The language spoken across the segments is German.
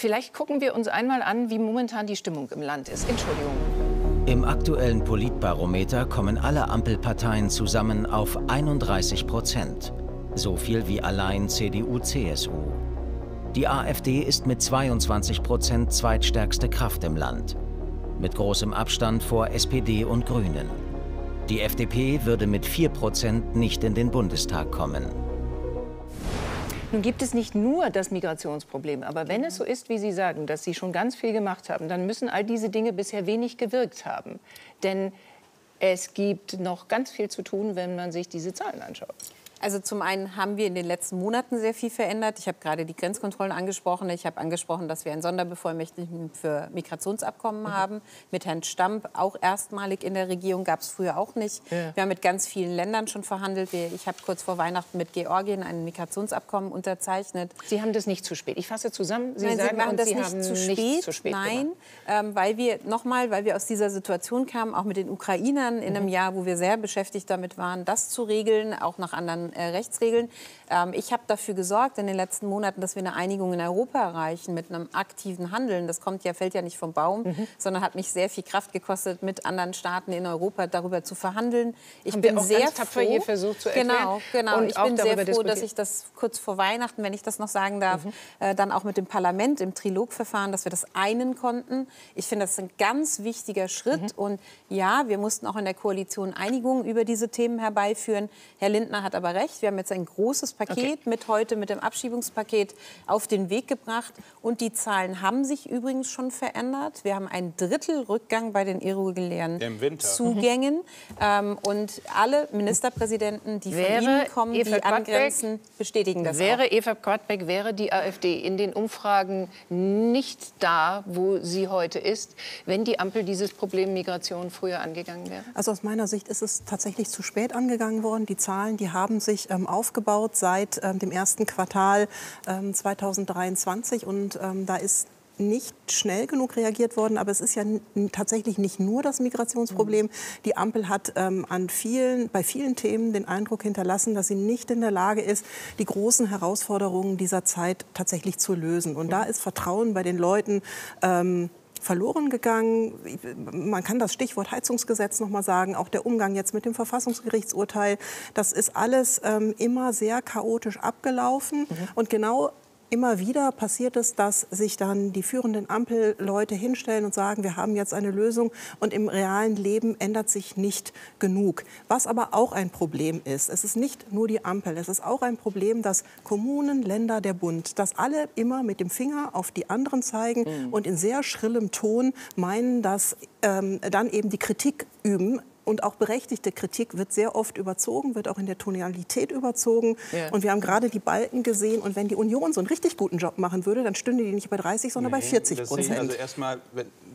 Vielleicht gucken wir uns einmal an, wie momentan die Stimmung im Land ist. Entschuldigung. Im aktuellen Politbarometer kommen alle Ampelparteien zusammen auf 31 Prozent. So viel wie allein CDU-CSU. Die AfD ist mit 22 Prozent zweitstärkste Kraft im Land. Mit großem Abstand vor SPD und Grünen. Die FDP würde mit 4 Prozent nicht in den Bundestag kommen. Nun gibt es nicht nur das Migrationsproblem, aber wenn es so ist, wie Sie sagen, dass Sie schon ganz viel gemacht haben, dann müssen all diese Dinge bisher wenig gewirkt haben. Denn es gibt noch ganz viel zu tun, wenn man sich diese Zahlen anschaut. Also zum einen haben wir in den letzten Monaten sehr viel verändert. Ich habe gerade die Grenzkontrollen angesprochen. Ich habe angesprochen, dass wir einen Sonderbevollmächtigten für Migrationsabkommen mhm. haben. Mit Herrn Stamp auch erstmalig in der Regierung, gab es früher auch nicht. Ja. Wir haben mit ganz vielen Ländern schon verhandelt. Ich habe kurz vor Weihnachten mit Georgien ein Migrationsabkommen unterzeichnet. Sie haben das nicht zu spät. Ich fasse zusammen. Sie Nein, sagen, Sie machen das nicht zu, nicht, zu, spät. Nein, ähm, weil wir nochmal, weil wir aus dieser Situation kamen, auch mit den Ukrainern in einem mhm. Jahr, wo wir sehr beschäftigt damit waren, das zu regeln, auch nach anderen äh, Rechtsregeln. Ähm, ich habe dafür gesorgt in den letzten Monaten, dass wir eine Einigung in Europa erreichen mit einem aktiven Handeln. Das kommt ja, fällt ja nicht vom Baum, mhm. sondern hat mich sehr viel Kraft gekostet, mit anderen Staaten in Europa darüber zu verhandeln. Ich Haben bin sehr froh, hier versucht zu erklären. Genau, genau. Und ich bin sehr froh, dass ich das kurz vor Weihnachten, wenn ich das noch sagen darf, mhm. äh, dann auch mit dem Parlament im Trilogverfahren, dass wir das einen konnten. Ich finde, das ist ein ganz wichtiger Schritt. Mhm. Und ja, wir mussten auch in der Koalition Einigungen über diese Themen herbeiführen. Herr Lindner hat aber recht. Wir haben jetzt ein großes Paket okay. mit heute mit dem Abschiebungspaket auf den Weg gebracht. Und die Zahlen haben sich übrigens schon verändert. Wir haben ein Drittel Rückgang bei den irregulären Zugängen. Mhm. Ähm, und alle Ministerpräsidenten, die wäre von Ihnen kommen, Eva die angrenzen, bestätigen das Wäre auch. Eva Quadbeck, wäre die AfD in den Umfragen nicht da, wo sie heute ist, wenn die Ampel dieses Problem Migration früher angegangen wäre? Also aus meiner Sicht ist es tatsächlich zu spät angegangen worden. Die Zahlen, die haben sich ähm, aufgebaut seit ähm, dem ersten Quartal ähm, 2023 und ähm, da ist nicht schnell genug reagiert worden, aber es ist ja tatsächlich nicht nur das Migrationsproblem. Mhm. Die Ampel hat ähm, an vielen, bei vielen Themen den Eindruck hinterlassen, dass sie nicht in der Lage ist, die großen Herausforderungen dieser Zeit tatsächlich zu lösen. Und da ist Vertrauen bei den Leuten ähm, verloren gegangen. Man kann das Stichwort Heizungsgesetz noch mal sagen, auch der Umgang jetzt mit dem Verfassungsgerichtsurteil, das ist alles ähm, immer sehr chaotisch abgelaufen. Mhm. Und genau Immer wieder passiert es, dass sich dann die führenden Ampelleute hinstellen und sagen, wir haben jetzt eine Lösung und im realen Leben ändert sich nicht genug. Was aber auch ein Problem ist, es ist nicht nur die Ampel, es ist auch ein Problem, dass Kommunen, Länder, der Bund, dass alle immer mit dem Finger auf die anderen zeigen mhm. und in sehr schrillem Ton meinen, dass ähm, dann eben die Kritik üben und auch berechtigte Kritik wird sehr oft überzogen, wird auch in der Tonalität überzogen. Ja. Und wir haben gerade die Balken gesehen. Und wenn die Union so einen richtig guten Job machen würde, dann stünde die nicht bei 30, sondern nee, bei 40 Prozent. Also erstmal,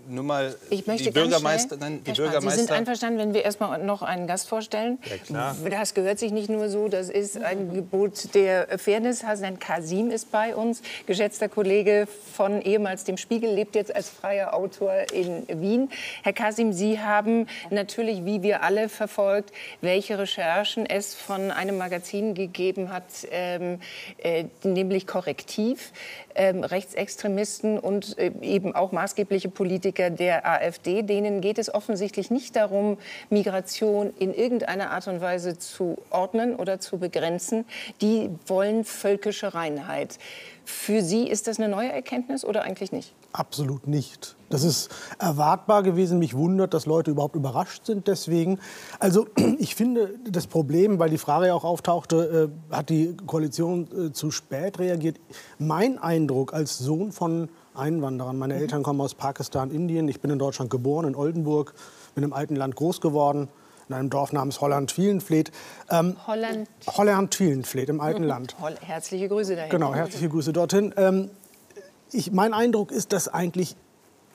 nur mal ich möchte die Bürgermeister, nein, die Bürgermeister. Sie sind einverstanden, wenn wir erstmal noch einen Gast vorstellen. Ja, klar. Das gehört sich nicht nur so, das ist ein Gebot der Fairness. Hasan Kasim ist bei uns, geschätzter Kollege von ehemals dem Spiegel, lebt jetzt als freier Autor in Wien. Herr Kasim, Sie haben natürlich, wie wir alle, verfolgt, welche Recherchen es von einem Magazin gegeben hat, ähm, äh, nämlich Korrektiv ähm, Rechtsextremisten und äh, eben auch maßgebliche Politiker der AfD. Denen geht es offensichtlich nicht darum, Migration in irgendeiner Art und Weise zu ordnen oder zu begrenzen. Die wollen völkische Reinheit. Für Sie ist das eine neue Erkenntnis oder eigentlich nicht? Absolut nicht. Das ist erwartbar gewesen. Mich wundert, dass Leute überhaupt überrascht sind deswegen. Also ich finde das Problem, weil die Frage ja auch auftauchte, äh, hat die Koalition äh, zu spät reagiert. Mein Eindruck als Sohn von Einwanderern, meine mhm. Eltern kommen aus Pakistan, Indien, ich bin in Deutschland geboren, in Oldenburg, bin im alten Land groß geworden in einem Dorf namens Holland-Twielenfleet. Ähm, Holland? Holland-Twielenfleet im alten Land. Herzliche Grüße dahin. Genau, herzliche Grüße dorthin. Ähm, ich, mein Eindruck ist, dass eigentlich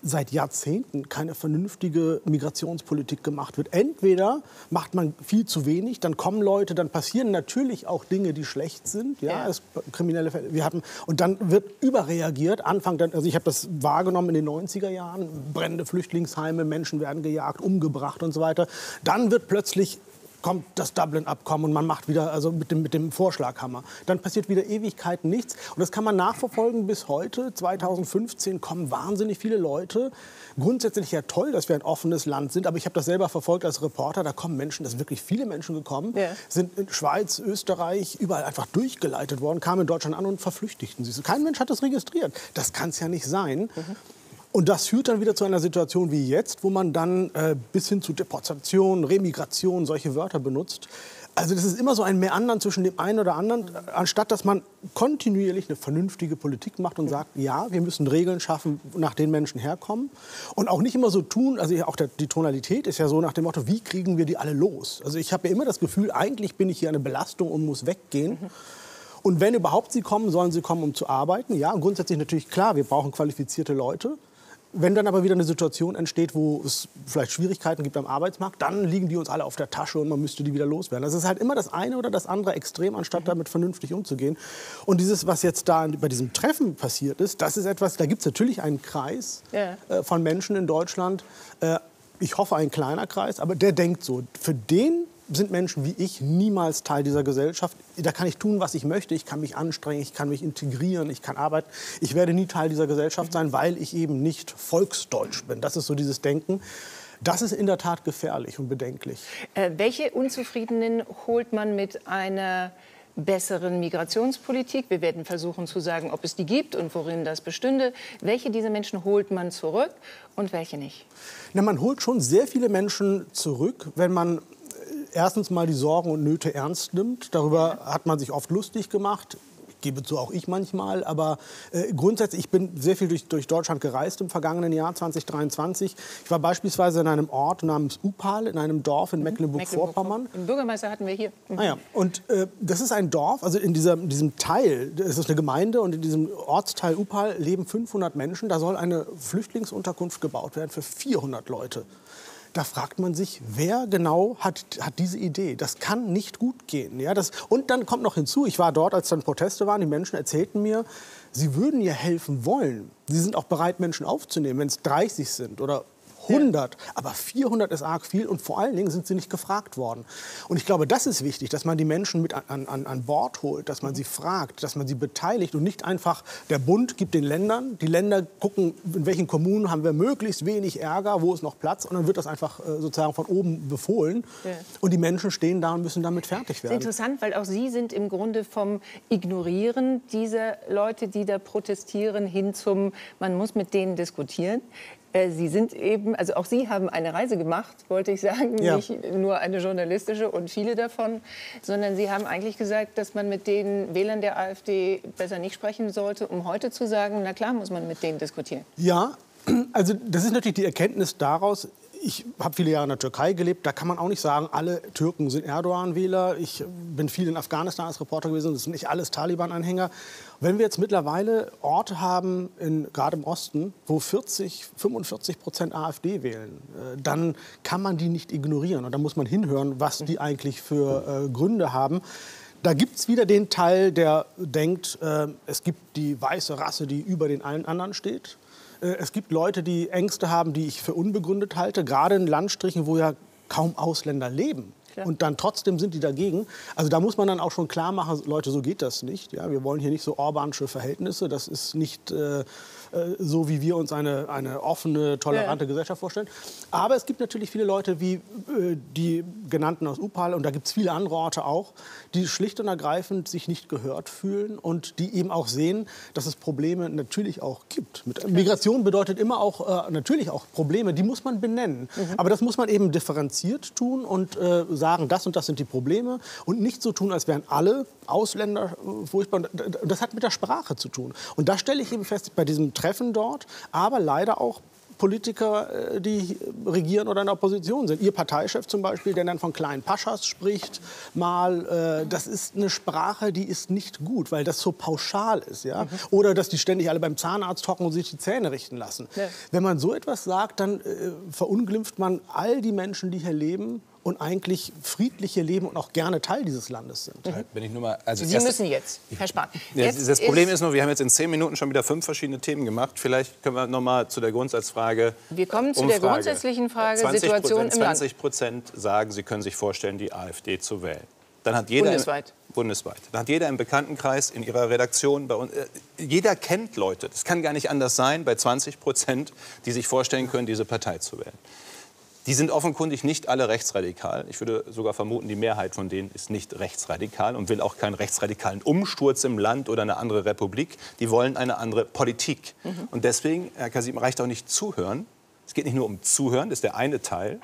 seit Jahrzehnten keine vernünftige Migrationspolitik gemacht wird. Entweder macht man viel zu wenig, dann kommen Leute, dann passieren natürlich auch Dinge, die schlecht sind, ja, ja. Es, kriminelle Fälle. Wir hatten und dann wird überreagiert. Anfang dann, also ich habe das wahrgenommen in den 90er Jahren, brennende Flüchtlingsheime, Menschen werden gejagt, umgebracht und so weiter. Dann wird plötzlich kommt das Dublin-Abkommen und man macht wieder, also mit dem, mit dem Vorschlaghammer. Dann passiert wieder Ewigkeiten nichts. Und das kann man nachverfolgen bis heute. 2015 kommen wahnsinnig viele Leute. Grundsätzlich ja toll, dass wir ein offenes Land sind, aber ich habe das selber verfolgt als Reporter. Da kommen Menschen, da sind wirklich viele Menschen gekommen, ja. sind in Schweiz, Österreich, überall einfach durchgeleitet worden, kamen in Deutschland an und verflüchtigten sich. Kein Mensch hat das registriert. Das kann es ja nicht sein. Mhm. Und das führt dann wieder zu einer Situation wie jetzt, wo man dann äh, bis hin zu Deportation, Remigration solche Wörter benutzt. Also das ist immer so ein Meandern zwischen dem einen oder anderen, anstatt dass man kontinuierlich eine vernünftige Politik macht und sagt, ja, wir müssen Regeln schaffen, nach denen Menschen herkommen. Und auch nicht immer so tun, also auch der, die Tonalität ist ja so nach dem Motto, wie kriegen wir die alle los? Also ich habe ja immer das Gefühl, eigentlich bin ich hier eine Belastung und muss weggehen. Und wenn überhaupt sie kommen, sollen sie kommen, um zu arbeiten. Ja, grundsätzlich natürlich klar, wir brauchen qualifizierte Leute. Wenn dann aber wieder eine Situation entsteht, wo es vielleicht Schwierigkeiten gibt am Arbeitsmarkt, dann liegen die uns alle auf der Tasche und man müsste die wieder loswerden. Das ist halt immer das eine oder das andere Extrem, anstatt damit vernünftig umzugehen. Und dieses, was jetzt da bei diesem Treffen passiert ist, das ist etwas, da gibt es natürlich einen Kreis ja. äh, von Menschen in Deutschland. Äh, ich hoffe, ein kleiner Kreis, aber der denkt so. Für den sind Menschen wie ich niemals Teil dieser Gesellschaft. Da kann ich tun, was ich möchte. Ich kann mich anstrengen, ich kann mich integrieren, ich kann arbeiten. Ich werde nie Teil dieser Gesellschaft sein, weil ich eben nicht volksdeutsch bin. Das ist so dieses Denken. Das ist in der Tat gefährlich und bedenklich. Äh, welche Unzufriedenen holt man mit einer besseren Migrationspolitik. Wir werden versuchen zu sagen, ob es die gibt und worin das bestünde. Welche dieser Menschen holt man zurück und welche nicht? Na, man holt schon sehr viele Menschen zurück, wenn man erstens mal die Sorgen und Nöte ernst nimmt. Darüber hat man sich oft lustig gemacht gebe zu, auch ich manchmal. Aber äh, grundsätzlich, ich bin sehr viel durch, durch Deutschland gereist im vergangenen Jahr 2023. Ich war beispielsweise in einem Ort namens Upal, in einem Dorf in mhm. Mecklenburg-Vorpommern. Den Bürgermeister hatten wir hier. Mhm. Ah ja. Und äh, das ist ein Dorf, also in dieser, diesem Teil, es ist eine Gemeinde und in diesem Ortsteil Upal leben 500 Menschen. Da soll eine Flüchtlingsunterkunft gebaut werden für 400 Leute. Da fragt man sich, wer genau hat, hat diese Idee? Das kann nicht gut gehen. Ja, das, und dann kommt noch hinzu, ich war dort, als dann Proteste waren, die Menschen erzählten mir, sie würden ihr helfen wollen. Sie sind auch bereit, Menschen aufzunehmen, wenn es 30 sind oder 100, aber 400 ist arg viel und vor allen Dingen sind sie nicht gefragt worden. Und ich glaube, das ist wichtig, dass man die Menschen mit an, an, an Bord holt, dass man sie fragt, dass man sie beteiligt und nicht einfach der Bund gibt den Ländern, die Länder gucken, in welchen Kommunen haben wir möglichst wenig Ärger, wo ist noch Platz und dann wird das einfach äh, sozusagen von oben befohlen ja. und die Menschen stehen da und müssen damit fertig werden. Das ist interessant, weil auch Sie sind im Grunde vom Ignorieren dieser Leute, die da protestieren, hin zum, man muss mit denen diskutieren. Äh, Sie sind eben, also auch Sie haben eine Reise gemacht, wollte ich sagen, ja. nicht nur eine journalistische und viele davon, sondern Sie haben eigentlich gesagt, dass man mit den Wählern der AfD besser nicht sprechen sollte, um heute zu sagen, na klar muss man mit denen diskutieren. Ja, also das ist natürlich die Erkenntnis daraus, ich habe viele Jahre in der Türkei gelebt. Da kann man auch nicht sagen, alle Türken sind Erdogan-Wähler. Ich bin viel in Afghanistan als Reporter gewesen. Das sind nicht alles Taliban-Anhänger. Wenn wir jetzt mittlerweile Orte haben, gerade im Osten, wo 40, 45 Prozent AfD wählen, äh, dann kann man die nicht ignorieren. Und da muss man hinhören, was die eigentlich für äh, Gründe haben. Da gibt es wieder den Teil, der denkt, äh, es gibt die weiße Rasse, die über den allen anderen steht. Äh, es gibt Leute, die Ängste haben, die ich für unbegründet halte, gerade in Landstrichen, wo ja kaum Ausländer leben. Klar. Und dann trotzdem sind die dagegen. Also da muss man dann auch schon klar machen, Leute, so geht das nicht. Ja, wir wollen hier nicht so orbanische Verhältnisse. Das ist nicht äh, äh, so wie wir uns eine, eine offene, tolerante ja. Gesellschaft vorstellen. Aber es gibt natürlich viele Leute wie äh, die genannten aus Upal und da gibt es viele andere Orte auch, die schlicht und ergreifend sich nicht gehört fühlen und die eben auch sehen, dass es Probleme natürlich auch gibt. Mit Migration bedeutet immer auch äh, natürlich auch Probleme, die muss man benennen. Mhm. Aber das muss man eben differenziert tun und äh, sagen, das und das sind die Probleme und nicht so tun, als wären alle Ausländer äh, furchtbar. Das hat mit der Sprache zu tun. Und da stelle ich eben fest, bei diesem Treffen dort, aber leider auch Politiker, äh, die regieren oder in der Opposition sind. Ihr Parteichef zum Beispiel, der dann von kleinen Paschas spricht, mal, äh, das ist eine Sprache, die ist nicht gut, weil das so pauschal ist. Ja? Mhm. Oder dass die ständig alle beim Zahnarzt hocken und sich die Zähne richten lassen. Ja. Wenn man so etwas sagt, dann äh, verunglimpft man all die Menschen, die hier leben und eigentlich friedliche leben und auch gerne Teil dieses Landes sind. Mhm. Wenn ich nur mal, also Sie müssen jetzt, Herr Spahn. Jetzt das Problem ist, ist nur, wir haben jetzt in zehn Minuten schon wieder fünf verschiedene Themen gemacht. Vielleicht können wir noch mal zu der Grundsatzfrage. Wir kommen zu Umfrage. der grundsätzlichen Frage 20 Situation im 20 Prozent sagen, sie können sich vorstellen, die AfD zu wählen. Dann hat jeder bundesweit. Im, bundesweit. Dann hat jeder im Bekanntenkreis, in ihrer Redaktion, bei uns, äh, jeder kennt Leute. Das kann gar nicht anders sein bei 20 Prozent, die sich vorstellen können, diese Partei zu wählen. Die sind offenkundig nicht alle rechtsradikal. Ich würde sogar vermuten, die Mehrheit von denen ist nicht rechtsradikal und will auch keinen rechtsradikalen Umsturz im Land oder eine andere Republik. Die wollen eine andere Politik. Mhm. Und deswegen, Herr Kasim, reicht auch nicht zuhören. Es geht nicht nur um Zuhören, das ist der eine Teil,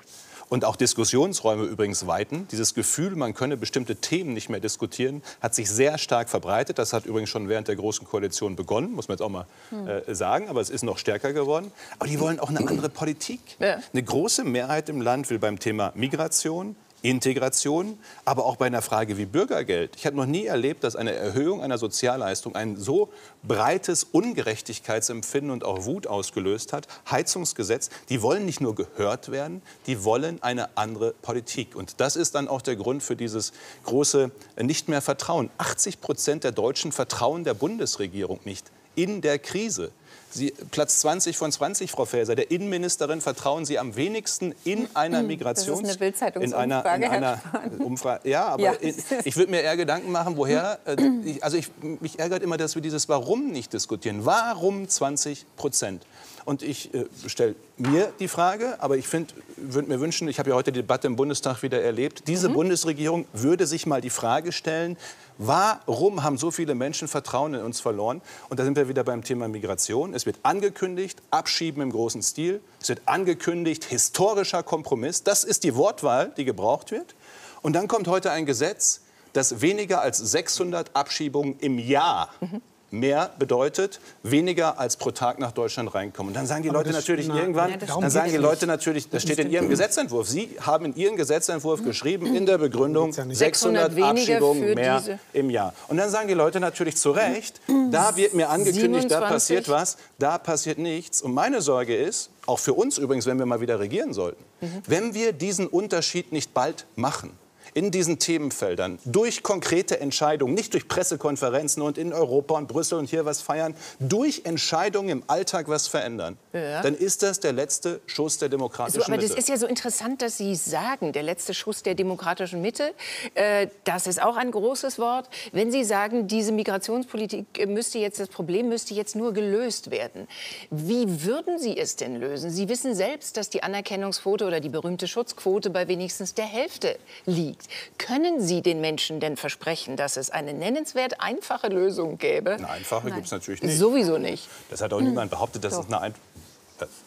und auch Diskussionsräume übrigens weiten. Dieses Gefühl, man könne bestimmte Themen nicht mehr diskutieren, hat sich sehr stark verbreitet. Das hat übrigens schon während der Großen Koalition begonnen, muss man jetzt auch mal äh, sagen. Aber es ist noch stärker geworden. Aber die wollen auch eine andere Politik. Ja. Eine große Mehrheit im Land will beim Thema Migration, Integration, aber auch bei einer Frage wie Bürgergeld. Ich habe noch nie erlebt, dass eine Erhöhung einer Sozialleistung ein so breites Ungerechtigkeitsempfinden und auch Wut ausgelöst hat. Heizungsgesetz, die wollen nicht nur gehört werden, die wollen eine andere Politik. Und das ist dann auch der Grund für dieses große nicht mehr Vertrauen. 80 Prozent der Deutschen vertrauen der Bundesregierung nicht in der Krise. Sie, Platz 20 von 20, Frau Faeser. Der Innenministerin vertrauen Sie am wenigsten in einer Migrations... Das ist eine Bildzeitungsumfrage, in einer, in einer Umfrage. Ja, aber ja. ich, ich würde mir eher Gedanken machen, woher... Äh, ich, also ich, mich ärgert immer, dass wir dieses Warum nicht diskutieren. Warum 20 Prozent? Und ich äh, stelle mir die Frage, aber ich würde mir wünschen, ich habe ja heute die Debatte im Bundestag wieder erlebt, diese mhm. Bundesregierung würde sich mal die Frage stellen, warum haben so viele Menschen Vertrauen in uns verloren? Und da sind wir wieder beim Thema Migration. Es wird angekündigt, Abschieben im großen Stil. Es wird angekündigt, historischer Kompromiss. Das ist die Wortwahl, die gebraucht wird. Und dann kommt heute ein Gesetz, das weniger als 600 Abschiebungen im Jahr mhm mehr bedeutet, weniger als pro Tag nach Deutschland reinkommen. Und dann sagen die Leute natürlich na, irgendwann, ja, dann sagen die Leute natürlich, das steht in Ihrem Gesetzentwurf. Sie haben in Ihren Gesetzentwurf geschrieben, in der Begründung, 600 Abschiebungen mehr im Jahr. Und dann sagen die Leute natürlich zu Recht, da wird mir angekündigt, 27. da passiert was, da passiert nichts. Und meine Sorge ist, auch für uns übrigens, wenn wir mal wieder regieren sollten, mhm. wenn wir diesen Unterschied nicht bald machen, in diesen Themenfeldern durch konkrete Entscheidungen, nicht durch Pressekonferenzen und in Europa und Brüssel und hier was feiern, durch Entscheidungen im Alltag was verändern, ja. dann ist das der letzte Schuss der demokratischen so, aber Mitte. Aber das ist ja so interessant, dass Sie sagen, der letzte Schuss der demokratischen Mitte. Äh, das ist auch ein großes Wort. Wenn Sie sagen, diese Migrationspolitik müsste jetzt, das Problem müsste jetzt nur gelöst werden. Wie würden Sie es denn lösen? Sie wissen selbst, dass die Anerkennungsquote oder die berühmte Schutzquote bei wenigstens der Hälfte liegt. Können Sie den Menschen denn versprechen, dass es eine nennenswert einfache Lösung gäbe? Eine einfache gibt es natürlich nicht. Sowieso nicht. Das hat auch hm. niemand behauptet, dass es eine ein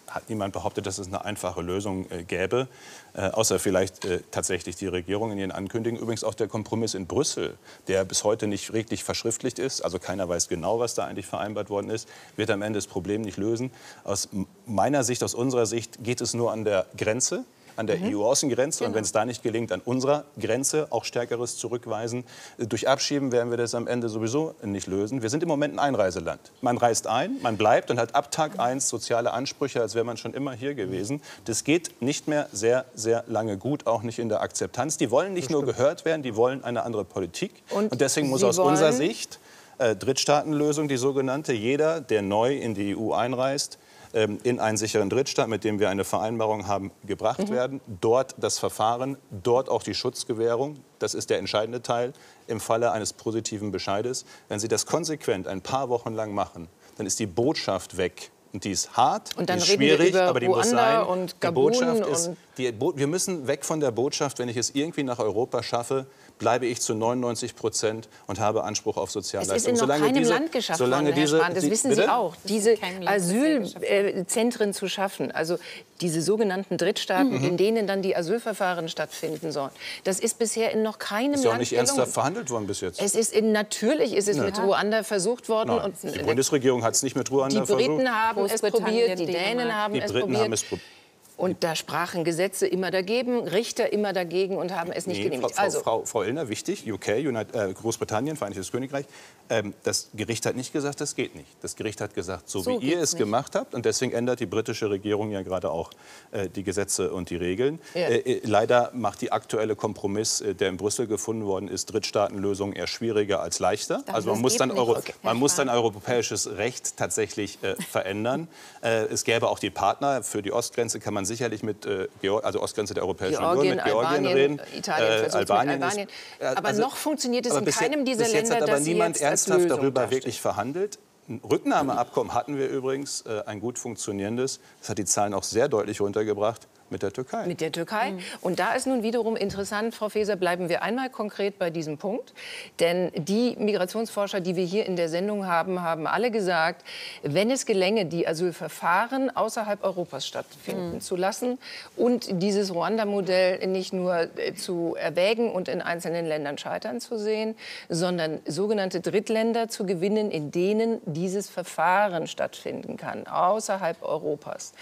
hat niemand behauptet, dass es eine einfache Lösung äh, gäbe, äh, außer vielleicht äh, tatsächlich die Regierung in ihren Ankündigungen. Übrigens auch der Kompromiss in Brüssel, der bis heute nicht richtig verschriftlicht ist, also keiner weiß genau, was da eigentlich vereinbart worden ist, wird am Ende das Problem nicht lösen. Aus meiner Sicht, aus unserer Sicht geht es nur an der Grenze an der mhm. EU-Außengrenze genau. und wenn es da nicht gelingt, an unserer Grenze auch Stärkeres zurückweisen. Durch Abschieben werden wir das am Ende sowieso nicht lösen. Wir sind im Moment ein Einreiseland. Man reist ein, man bleibt und hat ab Tag 1 soziale Ansprüche, als wäre man schon immer hier gewesen. Das geht nicht mehr sehr, sehr lange gut, auch nicht in der Akzeptanz. Die wollen nicht nur gehört werden, die wollen eine andere Politik. Und, und deswegen muss aus unserer Sicht äh, Drittstaatenlösung, die sogenannte, jeder, der neu in die EU einreist, in einen sicheren Drittstaat, mit dem wir eine Vereinbarung haben, gebracht mhm. werden. Dort das Verfahren, dort auch die Schutzgewährung. Das ist der entscheidende Teil im Falle eines positiven Bescheides. Wenn Sie das konsequent ein paar Wochen lang machen, dann ist die Botschaft weg. Und die ist hart, und dann die ist schwierig, aber die muss sein. Und Gabun die Botschaft ist, die wir müssen weg von der Botschaft, wenn ich es irgendwie nach Europa schaffe, bleibe ich zu 99 Prozent und habe Anspruch auf Sozialleistungen. Es ist in noch solange keinem diese, Land geschafft solange worden, Herr Spahn, das die, wissen bitte? Sie auch. Diese Asylzentren zu schaffen, also diese sogenannten Drittstaaten, mhm. in denen dann die Asylverfahren stattfinden sollen. Das ist bisher in noch keinem ist Land auch nicht ernsthaft verhandelt worden bis jetzt. Es ist in, natürlich ist es ja. mit Ruanda versucht worden. Und die Bundesregierung hat es nicht mit Ruanda versucht. Die Briten haben es probiert, die Dänen haben die es Briten probiert. Haben es probiert. Und da sprachen Gesetze immer dagegen, Richter immer dagegen und haben es nicht nee, genehmigt. Frau, also. Frau, Frau Illner, wichtig, UK, United, äh, Großbritannien, Vereinigtes Königreich, ähm, das Gericht hat nicht gesagt, das geht nicht. Das Gericht hat gesagt, so, so wie ihr es nicht. gemacht habt, und deswegen ändert die britische Regierung ja gerade auch äh, die Gesetze und die Regeln. Ja. Äh, äh leider macht die aktuelle Kompromiss, äh, der in Brüssel gefunden worden ist, Drittstaatenlösung eher schwieriger als leichter. Dann also man muss dann, Euro, okay. man muss dann europäisches Recht tatsächlich äh, verändern. es gäbe auch die Partner. Für die Ostgrenze kann man sicherlich mit, äh, also Ostgrenze der Europäischen Union, mit Georgien Albanien, reden. Italien äh, Albanien, Albanien. Ist, aber also, noch funktioniert es in keinem dieser bis Länder, jetzt hat aber niemand ernsthaft darüber darstellt. wirklich verhandelt. Ein Rücknahmeabkommen hatten wir übrigens, äh, ein gut funktionierendes. Das hat die Zahlen auch sehr deutlich runtergebracht. Mit der Türkei. Mit der Türkei. Mhm. Und da ist nun wiederum interessant, Frau Faeser, bleiben wir einmal konkret bei diesem Punkt. Denn die Migrationsforscher, die wir hier in der Sendung haben, haben alle gesagt, wenn es gelänge, die Asylverfahren außerhalb Europas stattfinden mhm. zu lassen und dieses Ruanda-Modell nicht nur äh, zu erwägen und in einzelnen Ländern scheitern zu sehen, sondern sogenannte Drittländer zu gewinnen, in denen dieses Verfahren stattfinden kann, außerhalb Europas,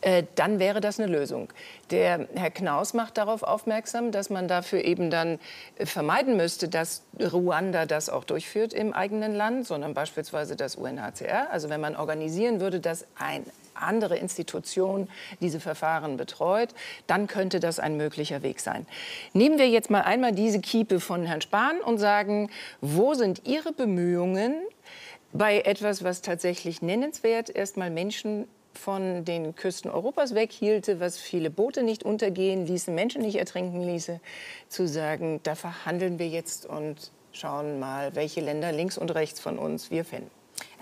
äh, dann wäre das eine Lösung. Der Herr Knaus macht darauf aufmerksam, dass man dafür eben dann äh, vermeiden müsste, dass Ruanda das auch durchführt im eigenen Land, sondern beispielsweise das UNHCR. Also wenn man organisieren würde, dass eine andere Institution diese Verfahren betreut, dann könnte das ein möglicher Weg sein. Nehmen wir jetzt mal einmal diese Kiepe von Herrn Spahn und sagen, wo sind Ihre Bemühungen, bei etwas, was tatsächlich nennenswert erstmal Menschen von den Küsten Europas weghielte, was viele Boote nicht untergehen ließe, Menschen nicht ertrinken ließe, zu sagen, da verhandeln wir jetzt und schauen mal, welche Länder links und rechts von uns wir finden.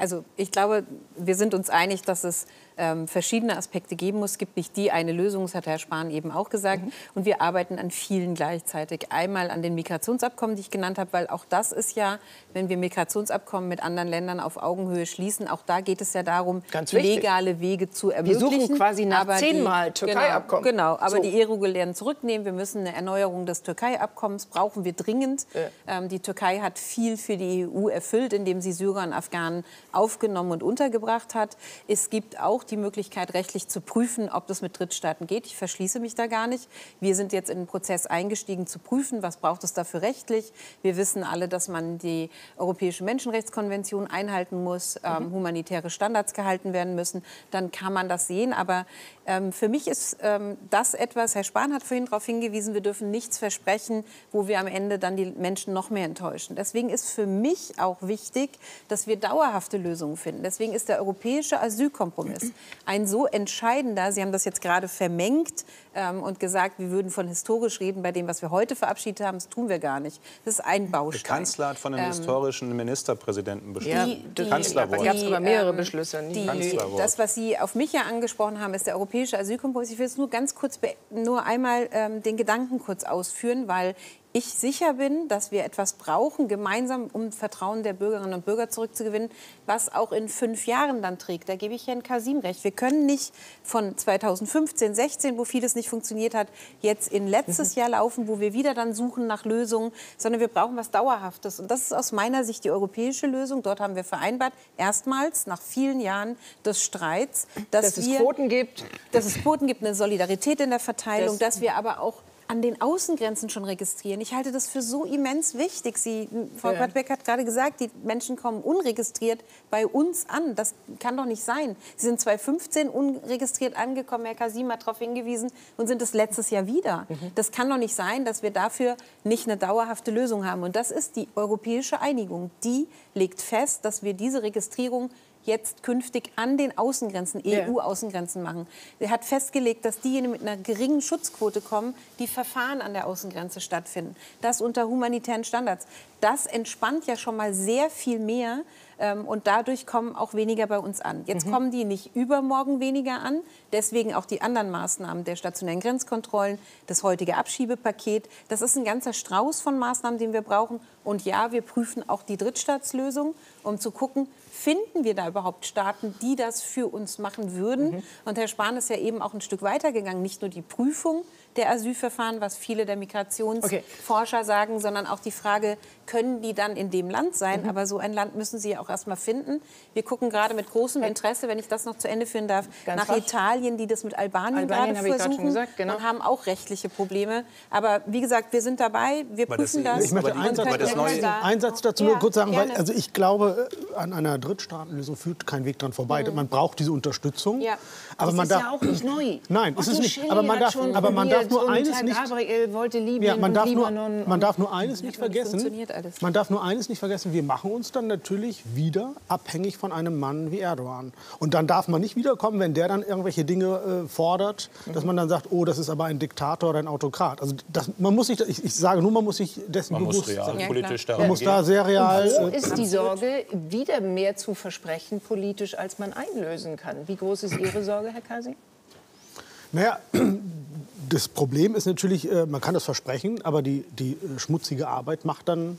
Also ich glaube, wir sind uns einig, dass es ähm, verschiedene Aspekte geben muss. Es gibt nicht die eine Lösung, das hat Herr Spahn eben auch gesagt. Mhm. Und wir arbeiten an vielen gleichzeitig. Einmal an den Migrationsabkommen, die ich genannt habe, weil auch das ist ja, wenn wir Migrationsabkommen mit anderen Ländern auf Augenhöhe schließen, auch da geht es ja darum, legale Wege zu ermöglichen. Wir suchen quasi nach aber zehnmal Türkei-Abkommen. Genau, genau, aber so. die irregulären zurücknehmen. Wir müssen eine Erneuerung des Türkei-Abkommens brauchen wir dringend. Ja. Ähm, die Türkei hat viel für die EU erfüllt, indem sie Syrer und Afghanen aufgenommen und untergebracht hat. Es gibt auch die Möglichkeit, rechtlich zu prüfen, ob das mit Drittstaaten geht. Ich verschließe mich da gar nicht. Wir sind jetzt in den Prozess eingestiegen, zu prüfen, was braucht es dafür rechtlich. Wir wissen alle, dass man die Europäische Menschenrechtskonvention einhalten muss, ähm, mhm. humanitäre Standards gehalten werden müssen. Dann kann man das sehen. Aber ähm, für mich ist ähm, das etwas, Herr Spahn hat vorhin darauf hingewiesen, wir dürfen nichts versprechen, wo wir am Ende dann die Menschen noch mehr enttäuschen. Deswegen ist für mich auch wichtig, dass wir dauerhafte Lösungen finden. Deswegen ist der europäische Asylkompromiss ein so entscheidender, Sie haben das jetzt gerade vermengt ähm, und gesagt, wir würden von historisch reden bei dem, was wir heute verabschiedet haben. Das tun wir gar nicht. Das ist ein Baustein. Der Kanzler hat von einem ähm, historischen Ministerpräsidenten bestimmt. Ja, die, die, Kanzlerwort. Da gab es aber mehrere Beschlüsse. Die, das, was Sie auf mich ja angesprochen haben, ist der europäische Asylkompromiss. Ich will es nur ganz kurz, nur einmal ähm, den Gedanken kurz ausführen, weil ich sicher bin, dass wir etwas brauchen, gemeinsam, um Vertrauen der Bürgerinnen und Bürger zurückzugewinnen, was auch in fünf Jahren dann trägt. Da gebe ich Herrn Kasim recht. Wir können nicht von 2015, 16, wo vieles nicht funktioniert hat, jetzt in letztes mhm. Jahr laufen, wo wir wieder dann suchen nach Lösungen, sondern wir brauchen was Dauerhaftes. Und das ist aus meiner Sicht die europäische Lösung. Dort haben wir vereinbart, erstmals nach vielen Jahren des Streits, dass, dass wir, es Quoten gibt. Dass es Quoten gibt, eine Solidarität in der Verteilung, das dass wir aber auch an den Außengrenzen schon registrieren. Ich halte das für so immens wichtig. Sie, Frau ja. hat gerade gesagt, die Menschen kommen unregistriert bei uns an. Das kann doch nicht sein. Sie sind 2015 unregistriert angekommen, Herr Kasim hat darauf hingewiesen, und sind es letztes Jahr wieder. Mhm. Das kann doch nicht sein, dass wir dafür nicht eine dauerhafte Lösung haben. Und das ist die europäische Einigung. Die legt fest, dass wir diese Registrierung jetzt künftig an den Außengrenzen, EU-Außengrenzen machen. Er hat festgelegt, dass diejenigen mit einer geringen Schutzquote kommen, die Verfahren an der Außengrenze stattfinden. Das unter humanitären Standards. Das entspannt ja schon mal sehr viel mehr ähm, und dadurch kommen auch weniger bei uns an. Jetzt mhm. kommen die nicht übermorgen weniger an, deswegen auch die anderen Maßnahmen der stationären Grenzkontrollen, das heutige Abschiebepaket. Das ist ein ganzer Strauß von Maßnahmen, den wir brauchen. Und ja, wir prüfen auch die Drittstaatslösung, um zu gucken, finden wir da überhaupt Staaten, die das für uns machen würden? Mhm. Und Herr Spahn ist ja eben auch ein Stück weitergegangen, nicht nur die Prüfung der Asylverfahren, was viele der Migrationsforscher okay. sagen, sondern auch die Frage, können die dann in dem Land sein? Mhm. Aber so ein Land müssen sie ja auch erst mal finden. Wir gucken gerade mit großem Interesse, wenn ich das noch zu Ende führen darf, Ganz nach rasch. Italien, die das mit Albanien, Albanien gerade versuchen gesagt, genau. und haben auch rechtliche Probleme. Aber wie gesagt, wir sind dabei, wir aber prüfen das. das. Ich möchte einen Satz, Satz dazu ja, kurz sagen, weil also ich glaube, an einer Drittstaatenlösung führt kein Weg dran vorbei. Mhm. Man braucht diese Unterstützung. Ja. Aber das man ist darf, ja auch nicht neu. Nein, ist es nicht. Aber man darf, aber man darf nur eines nicht. Gabriel wollte Libyen ja, man darf nur, man darf nur eines nicht vergessen. Man darf nur eines nicht vergessen. Wir machen uns dann natürlich wieder abhängig von einem Mann wie Erdogan. Und dann darf man nicht wiederkommen, wenn der dann irgendwelche Dinge äh, fordert, dass man dann sagt, oh, das ist aber ein Diktator oder ein Autokrat. Also das, man muss sich, ich, ich sage nur, man muss sich dessen man bewusst muss real, sein. politisch man muss da sehr real. Und wo äh, ist die Sorge, wieder mehr zu versprechen politisch, als man einlösen kann? Wie groß ist Ihre Sorge, Herr Kasi? Naja, das Problem ist natürlich, äh, man kann das versprechen, aber die, die äh, schmutzige Arbeit macht dann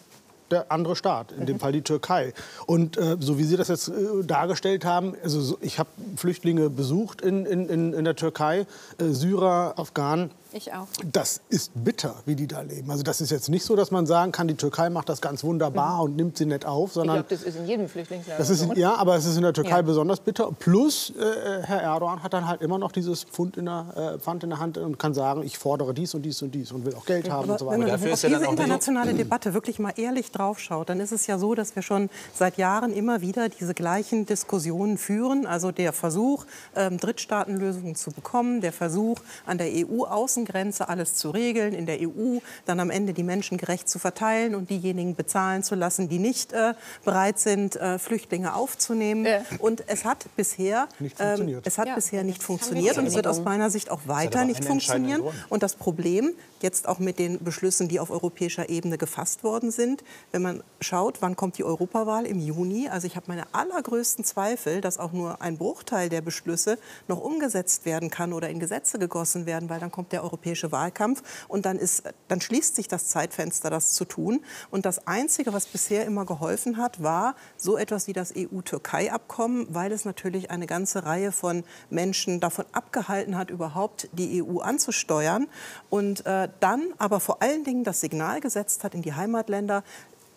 der andere Staat, in dem mhm. Fall die Türkei. Und äh, so wie Sie das jetzt äh, dargestellt haben, also so, ich habe Flüchtlinge besucht in, in, in der Türkei, äh, Syrer, Afghanen. Ich auch. Das ist bitter, wie die da leben. Also das ist jetzt nicht so, dass man sagen kann, die Türkei macht das ganz wunderbar mhm. und nimmt sie nicht auf, sondern ich glaube, das ist in jedem Flüchtlingslager. Das ist, ja, aber es ist in der Türkei ja. besonders bitter. Plus äh, Herr Erdogan hat dann halt immer noch dieses Pfund in der, äh, Pfand in der Hand und kann sagen, ich fordere dies und dies und dies und will auch Geld haben aber und so weiter. Wenn man auf diese internationale Debatte wirklich mal ehrlich draufschaut, dann ist es ja so, dass wir schon seit Jahren immer wieder diese gleichen Diskussionen führen. Also der Versuch, ähm, Drittstaatenlösungen zu bekommen, der Versuch, an der EU-Außen Außengrenze alles zu regeln, in der EU dann am Ende die Menschen gerecht zu verteilen und diejenigen bezahlen zu lassen, die nicht äh, bereit sind, äh, Flüchtlinge aufzunehmen. Ja. Und es hat bisher nicht ähm, funktioniert. es hat ja. bisher nicht funktioniert und es wird aus meiner Sicht auch weiter nicht funktionieren. Und das Problem jetzt auch mit den Beschlüssen, die auf europäischer Ebene gefasst worden sind, wenn man schaut, wann kommt die Europawahl im Juni. Also ich habe meine allergrößten Zweifel, dass auch nur ein Bruchteil der Beschlüsse noch umgesetzt werden kann oder in Gesetze gegossen werden, weil dann kommt der europäische Wahlkampf und dann, ist, dann schließt sich das Zeitfenster, das zu tun. Und das Einzige, was bisher immer geholfen hat, war so etwas wie das EU-Türkei-Abkommen, weil es natürlich eine ganze Reihe von Menschen davon abgehalten hat, überhaupt die EU anzusteuern. Und äh, dann aber vor allen Dingen das Signal gesetzt hat in die Heimatländer,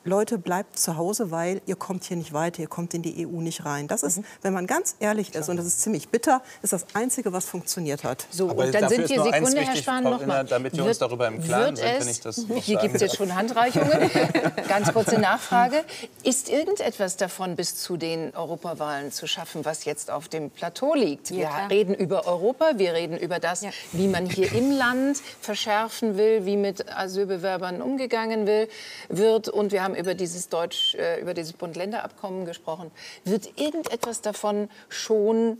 Leute, bleibt zu Hause, weil ihr kommt hier nicht weiter, ihr kommt in die EU nicht rein. Das ist, mhm. wenn man ganz ehrlich ist, und das ist ziemlich bitter, ist das Einzige, was funktioniert hat. So, Aber und dann sind wir Sekunde, Herr Spahn, noch mal. Damit wir uns darüber im Klaren sind, wenn ich das Hier gibt es jetzt schon Handreichungen. ganz kurze Nachfrage. Ist irgendetwas davon bis zu den Europawahlen zu schaffen, was jetzt auf dem Plateau liegt? Wir ja, reden über Europa, wir reden über das, ja. wie man hier im Land verschärfen will, wie mit Asylbewerbern umgegangen will, wird. Und wir haben über dieses Deutsch, äh, über dieses Bund-Länder-Abkommen gesprochen. Wird irgendetwas davon schon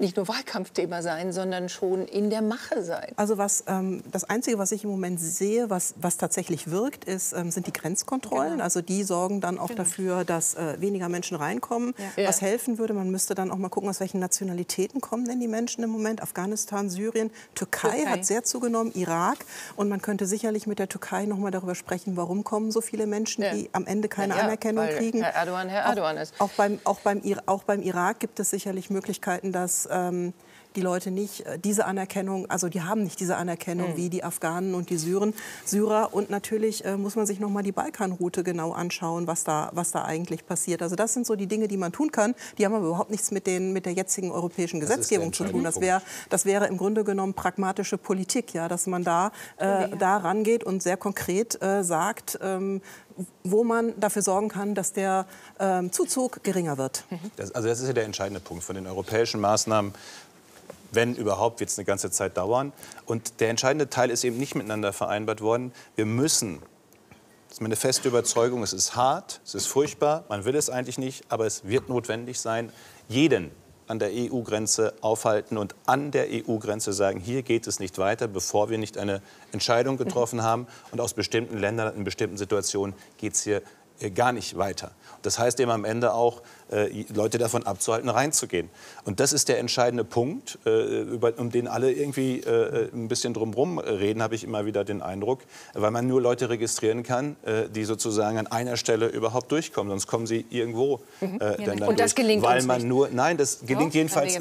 nicht nur Wahlkampfthema sein, sondern schon in der Mache sein. Also was, ähm, das Einzige, was ich im Moment sehe, was, was tatsächlich wirkt, ist, ähm, sind die Grenzkontrollen. Genau. Also die sorgen dann auch genau. dafür, dass äh, weniger Menschen reinkommen. Ja. Was helfen würde, man müsste dann auch mal gucken, aus welchen Nationalitäten kommen denn die Menschen im Moment. Afghanistan, Syrien, Türkei, Türkei. hat sehr zugenommen, Irak. Und man könnte sicherlich mit der Türkei noch mal darüber sprechen, warum kommen so viele Menschen, ja. die am Ende keine ja, Anerkennung kriegen. Herr Erdogan, Herr Erdogan auch, ist. Auch beim, auch, beim, auch beim Irak gibt es sicherlich Möglichkeiten, dass ähm, die Leute nicht äh, diese Anerkennung, also die haben nicht diese Anerkennung mhm. wie die Afghanen und die Syren, Syrer. Und natürlich äh, muss man sich noch mal die Balkanroute genau anschauen, was da, was da eigentlich passiert. Also das sind so die Dinge, die man tun kann. Die haben aber überhaupt nichts mit, den, mit der jetzigen europäischen Gesetzgebung zu tun. Das, wär, das wäre im Grunde genommen pragmatische Politik, ja, dass man da, äh, da rangeht und sehr konkret äh, sagt, ähm, wo man dafür sorgen kann, dass der ähm, Zuzug geringer wird. Das, also das ist ja der entscheidende Punkt. Von den europäischen Maßnahmen wenn überhaupt, wird es eine ganze Zeit dauern. Und der entscheidende Teil ist eben nicht miteinander vereinbart worden. Wir müssen, das ist meine feste Überzeugung, es ist hart, es ist furchtbar, man will es eigentlich nicht, aber es wird notwendig sein, jeden an der EU-Grenze aufhalten und an der EU-Grenze sagen, hier geht es nicht weiter, bevor wir nicht eine Entscheidung getroffen haben. Und aus bestimmten Ländern, in bestimmten Situationen geht es hier äh, gar nicht weiter. Das heißt eben am Ende auch, Leute davon abzuhalten, reinzugehen. Und das ist der entscheidende Punkt, äh, über, um den alle irgendwie äh, ein bisschen drumherum reden, habe ich immer wieder den Eindruck, weil man nur Leute registrieren kann, äh, die sozusagen an einer Stelle überhaupt durchkommen, sonst kommen sie irgendwo mhm. äh, dann, dann Und das gelingt weil man nicht. nur, nein, das gelingt ja, jedenfalls.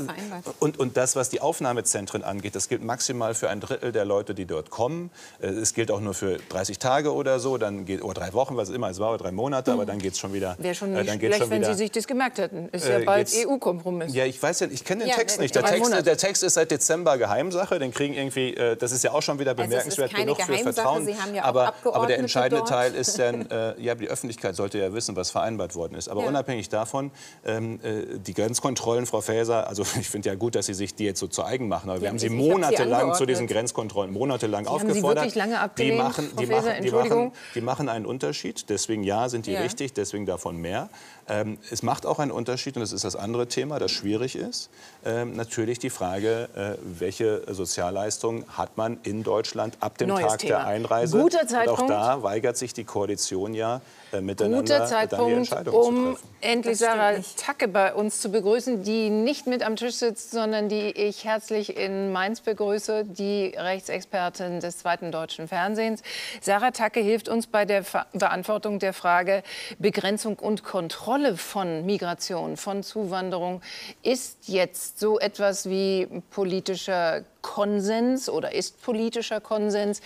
Und, und das, was die Aufnahmezentren angeht, das gilt maximal für ein Drittel der Leute, die dort kommen. Äh, es gilt auch nur für 30 Tage oder so, dann geht oder drei Wochen, was immer es war, oder drei Monate, mhm. aber dann geht es schon wieder. Wäre schon nicht äh, schlecht, schon wenn Sie sich das gemerkt hätten. Ist ja bald EU-Kompromiss. Ja, ich weiß ja, ich kenne den ja, Text nicht. Der Text, der Text, ist seit Dezember Geheimsache. Den kriegen irgendwie, äh, das ist ja auch schon wieder bemerkenswert also genug für Vertrauen. Ja aber, aber, der entscheidende dort. Teil ist dann, äh, ja, die Öffentlichkeit sollte ja wissen, was vereinbart worden ist. Aber unabhängig davon, ähm, äh, die Grenzkontrollen, Frau Faeser, also ich finde ja gut, dass Sie sich die jetzt so zu eigen machen. Aber wir haben Sie monatelang zu diesen Grenzkontrollen monatelang Sie aufgefordert. Haben Sie lange abgelehnt, die machen, die, Faeser, machen, die, machen, die machen einen Unterschied. Deswegen ja, sind die ja. richtig, deswegen davon mehr. Ähm, es macht auch einen Unterschied, und das ist das andere Thema, das schwierig ist, ähm, natürlich die Frage, äh, welche Sozialleistungen hat man in Deutschland ab dem Neues Tag Thema. der Einreise. Guter Zeitpunkt. Und auch da weigert sich die Koalition ja Guter Zeitpunkt, um endlich Sarah Tacke bei uns zu begrüßen, die nicht mit am Tisch sitzt, sondern die ich herzlich in Mainz begrüße, die Rechtsexpertin des zweiten deutschen Fernsehens. Sarah Tacke hilft uns bei der Beantwortung der Frage Begrenzung und Kontrolle von Migration, von Zuwanderung. Ist jetzt so etwas wie politischer Konsens oder ist politischer Konsens.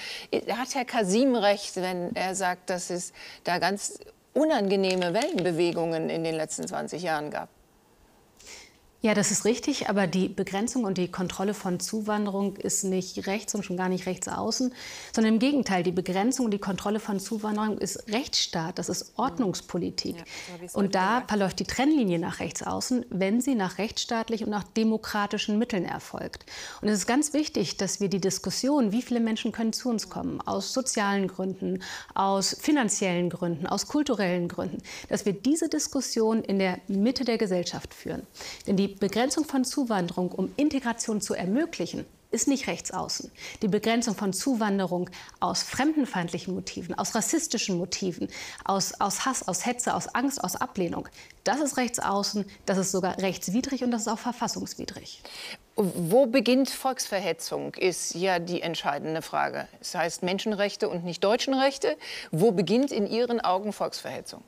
Hat Herr Kasim recht, wenn er sagt, dass es da ganz unangenehme Wellenbewegungen in den letzten 20 Jahren gab? Ja, das ist richtig, aber die Begrenzung und die Kontrolle von Zuwanderung ist nicht rechts und schon gar nicht rechts außen, sondern im Gegenteil, die Begrenzung und die Kontrolle von Zuwanderung ist Rechtsstaat, das ist Ordnungspolitik. Ja, und da gesagt. verläuft die Trennlinie nach rechts außen, wenn sie nach rechtsstaatlich und nach demokratischen Mitteln erfolgt. Und es ist ganz wichtig, dass wir die Diskussion, wie viele Menschen können zu uns kommen, aus sozialen Gründen, aus finanziellen Gründen, aus kulturellen Gründen, dass wir diese Diskussion in der Mitte der Gesellschaft führen. Denn die Begrenzung von Zuwanderung, um Integration zu ermöglichen, ist nicht rechtsaußen. Die Begrenzung von Zuwanderung aus fremdenfeindlichen Motiven, aus rassistischen Motiven, aus, aus Hass, aus Hetze, aus Angst, aus Ablehnung, das ist rechtsaußen, das ist sogar rechtswidrig und das ist auch verfassungswidrig. Wo beginnt Volksverhetzung, ist ja die entscheidende Frage. Das heißt Menschenrechte und nicht deutschen Rechte. Wo beginnt in Ihren Augen Volksverhetzung?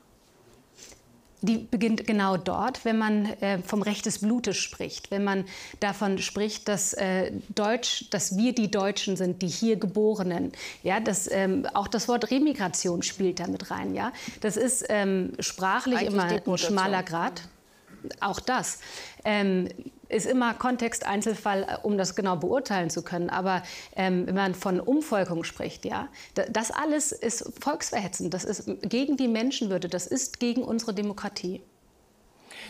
Die beginnt genau dort, wenn man äh, vom Recht des Blutes spricht, wenn man davon spricht, dass äh, Deutsch, dass wir die Deutschen sind, die hier Geborenen. Ja, das, ähm, auch das Wort Remigration spielt damit rein. Ja, das ist ähm, sprachlich Eigentlich immer ein schmaler Grad. Auch das. Ähm, ist immer Kontext, Einzelfall, äh, um das genau beurteilen zu können. Aber ähm, wenn man von Umvolkung spricht, ja, das alles ist volksverhetzend. Das ist gegen die Menschenwürde. Das ist gegen unsere Demokratie.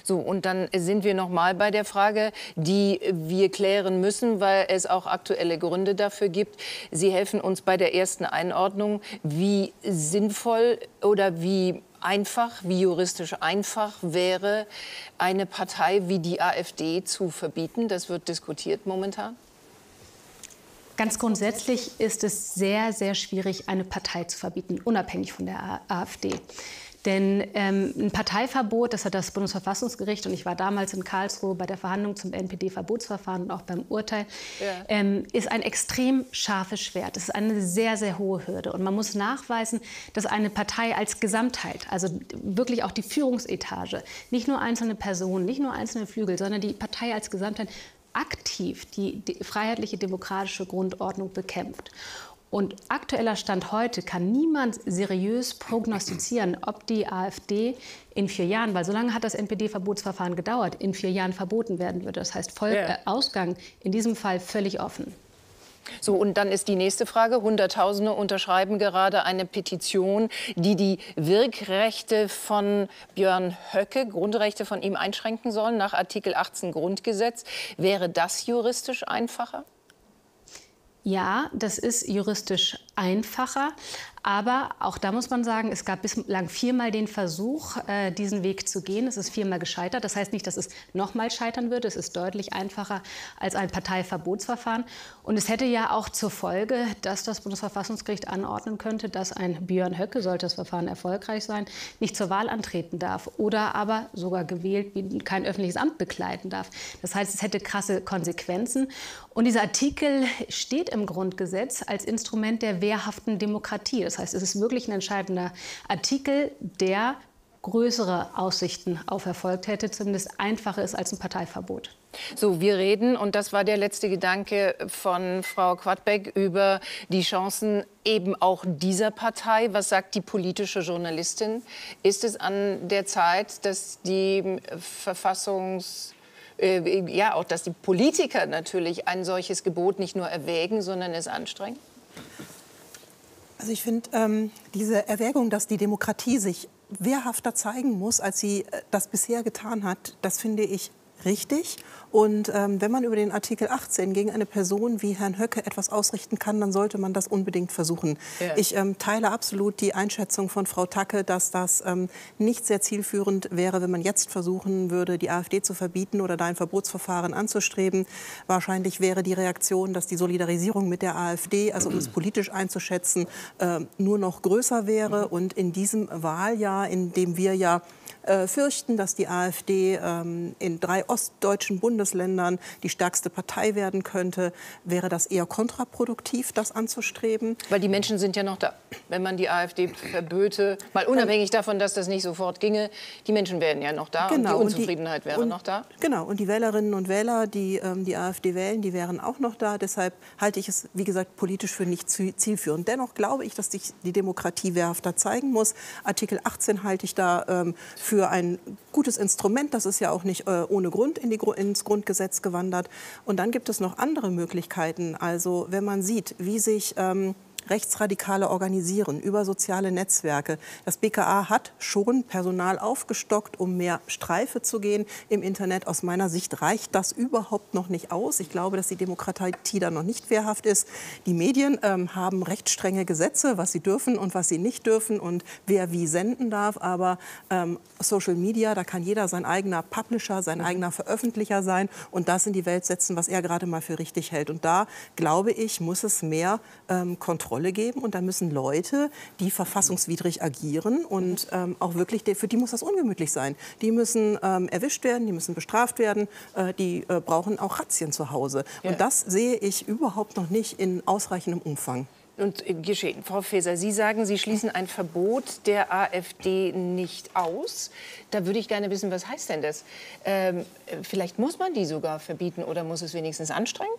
So, und dann sind wir noch mal bei der Frage, die wir klären müssen, weil es auch aktuelle Gründe dafür gibt. Sie helfen uns bei der ersten Einordnung. Wie sinnvoll oder wie einfach, wie juristisch einfach wäre, eine Partei wie die AfD zu verbieten? Das wird diskutiert momentan. Ganz grundsätzlich ist es sehr, sehr schwierig, eine Partei zu verbieten, unabhängig von der AfD. Denn ähm, ein Parteiverbot, das hat das Bundesverfassungsgericht, und ich war damals in Karlsruhe bei der Verhandlung zum NPD-Verbotsverfahren und auch beim Urteil, ja. ähm, ist ein extrem scharfes Schwert. Das ist eine sehr, sehr hohe Hürde. Und man muss nachweisen, dass eine Partei als Gesamtheit, also wirklich auch die Führungsetage, nicht nur einzelne Personen, nicht nur einzelne Flügel, sondern die Partei als Gesamtheit aktiv die, die freiheitliche demokratische Grundordnung bekämpft. Und aktueller Stand heute kann niemand seriös prognostizieren, ob die AfD in vier Jahren, weil so lange hat das NPD-Verbotsverfahren gedauert, in vier Jahren verboten werden würde. Das heißt, Voll ja. äh, Ausgang in diesem Fall völlig offen. So, und dann ist die nächste Frage. Hunderttausende unterschreiben gerade eine Petition, die die Wirkrechte von Björn Höcke, Grundrechte von ihm einschränken soll, nach Artikel 18 Grundgesetz. Wäre das juristisch einfacher? Ja, das ist juristisch einfacher, Aber auch da muss man sagen, es gab bislang viermal den Versuch, äh, diesen Weg zu gehen. Es ist viermal gescheitert. Das heißt nicht, dass es nochmal scheitern würde. Es ist deutlich einfacher als ein Parteiverbotsverfahren. Und es hätte ja auch zur Folge, dass das Bundesverfassungsgericht anordnen könnte, dass ein Björn Höcke, sollte das Verfahren erfolgreich sein, nicht zur Wahl antreten darf oder aber sogar gewählt kein öffentliches Amt begleiten darf. Das heißt, es hätte krasse Konsequenzen. Und dieser Artikel steht im Grundgesetz als Instrument der wehrhaften Demokratie. Das heißt, es ist wirklich ein entscheidender Artikel, der größere Aussichten auf Erfolg hätte, zumindest einfacher ist als ein Parteiverbot. So, wir reden, und das war der letzte Gedanke von Frau Quadbeck, über die Chancen eben auch dieser Partei. Was sagt die politische Journalistin? Ist es an der Zeit, dass die Verfassungs äh, ja, auch dass die Politiker natürlich ein solches Gebot nicht nur erwägen, sondern es anstrengen? Also ich finde ähm, diese Erwägung, dass die Demokratie sich wehrhafter zeigen muss, als sie äh, das bisher getan hat, das finde ich richtig. Und ähm, wenn man über den Artikel 18 gegen eine Person wie Herrn Höcke etwas ausrichten kann, dann sollte man das unbedingt versuchen. Ja. Ich ähm, teile absolut die Einschätzung von Frau Tacke, dass das ähm, nicht sehr zielführend wäre, wenn man jetzt versuchen würde, die AfD zu verbieten oder da ein Verbotsverfahren anzustreben. Wahrscheinlich wäre die Reaktion, dass die Solidarisierung mit der AfD, also um es politisch einzuschätzen, äh, nur noch größer wäre. Und in diesem Wahljahr, in dem wir ja äh, fürchten, dass die AfD ähm, in drei ostdeutschen Bundesländern die stärkste Partei werden könnte, wäre das eher kontraproduktiv, das anzustreben. Weil die Menschen sind ja noch da. Wenn man die AfD verböte, mal unabhängig davon, dass das nicht sofort ginge, die Menschen wären ja noch da genau. und die Unzufriedenheit und die, wäre und, noch da. Genau, und die Wählerinnen und Wähler, die ähm, die AfD wählen, die wären auch noch da. Deshalb halte ich es, wie gesagt, politisch für nicht zielführend. Dennoch glaube ich, dass sich die Demokratie wehrhafter zeigen muss. Artikel 18 halte ich da ähm, für ein gutes Instrument. Das ist ja auch nicht äh, ohne Grund in die, ins Grundgesetz gewandert. Und dann gibt es noch andere Möglichkeiten. Also wenn man sieht, wie sich ähm, Rechtsradikale organisieren über soziale Netzwerke. Das BKA hat schon Personal aufgestockt, um mehr Streife zu gehen im Internet. Aus meiner Sicht reicht das überhaupt noch nicht aus. Ich glaube, dass die Demokratie da noch nicht wehrhaft ist. Die Medien ähm, haben recht strenge Gesetze, was sie dürfen und was sie nicht dürfen und wer wie senden darf. Aber ähm, Social Media, da kann jeder sein eigener Publisher, sein eigener Veröffentlicher sein und das in die Welt setzen, was er gerade mal für richtig hält. Und da, glaube ich, muss es mehr ähm, Kontrolle Kontrolle geben und da müssen Leute, die verfassungswidrig agieren und ähm, auch wirklich, für die muss das ungemütlich sein. Die müssen ähm, erwischt werden, die müssen bestraft werden, äh, die äh, brauchen auch Razzien zu Hause. Ja. Und das sehe ich überhaupt noch nicht in ausreichendem Umfang. Und äh, geschehen. Frau Faeser, Sie sagen, Sie schließen ein Verbot der AfD nicht aus. Da würde ich gerne wissen, was heißt denn das? Ähm, vielleicht muss man die sogar verbieten oder muss es wenigstens anstrengen?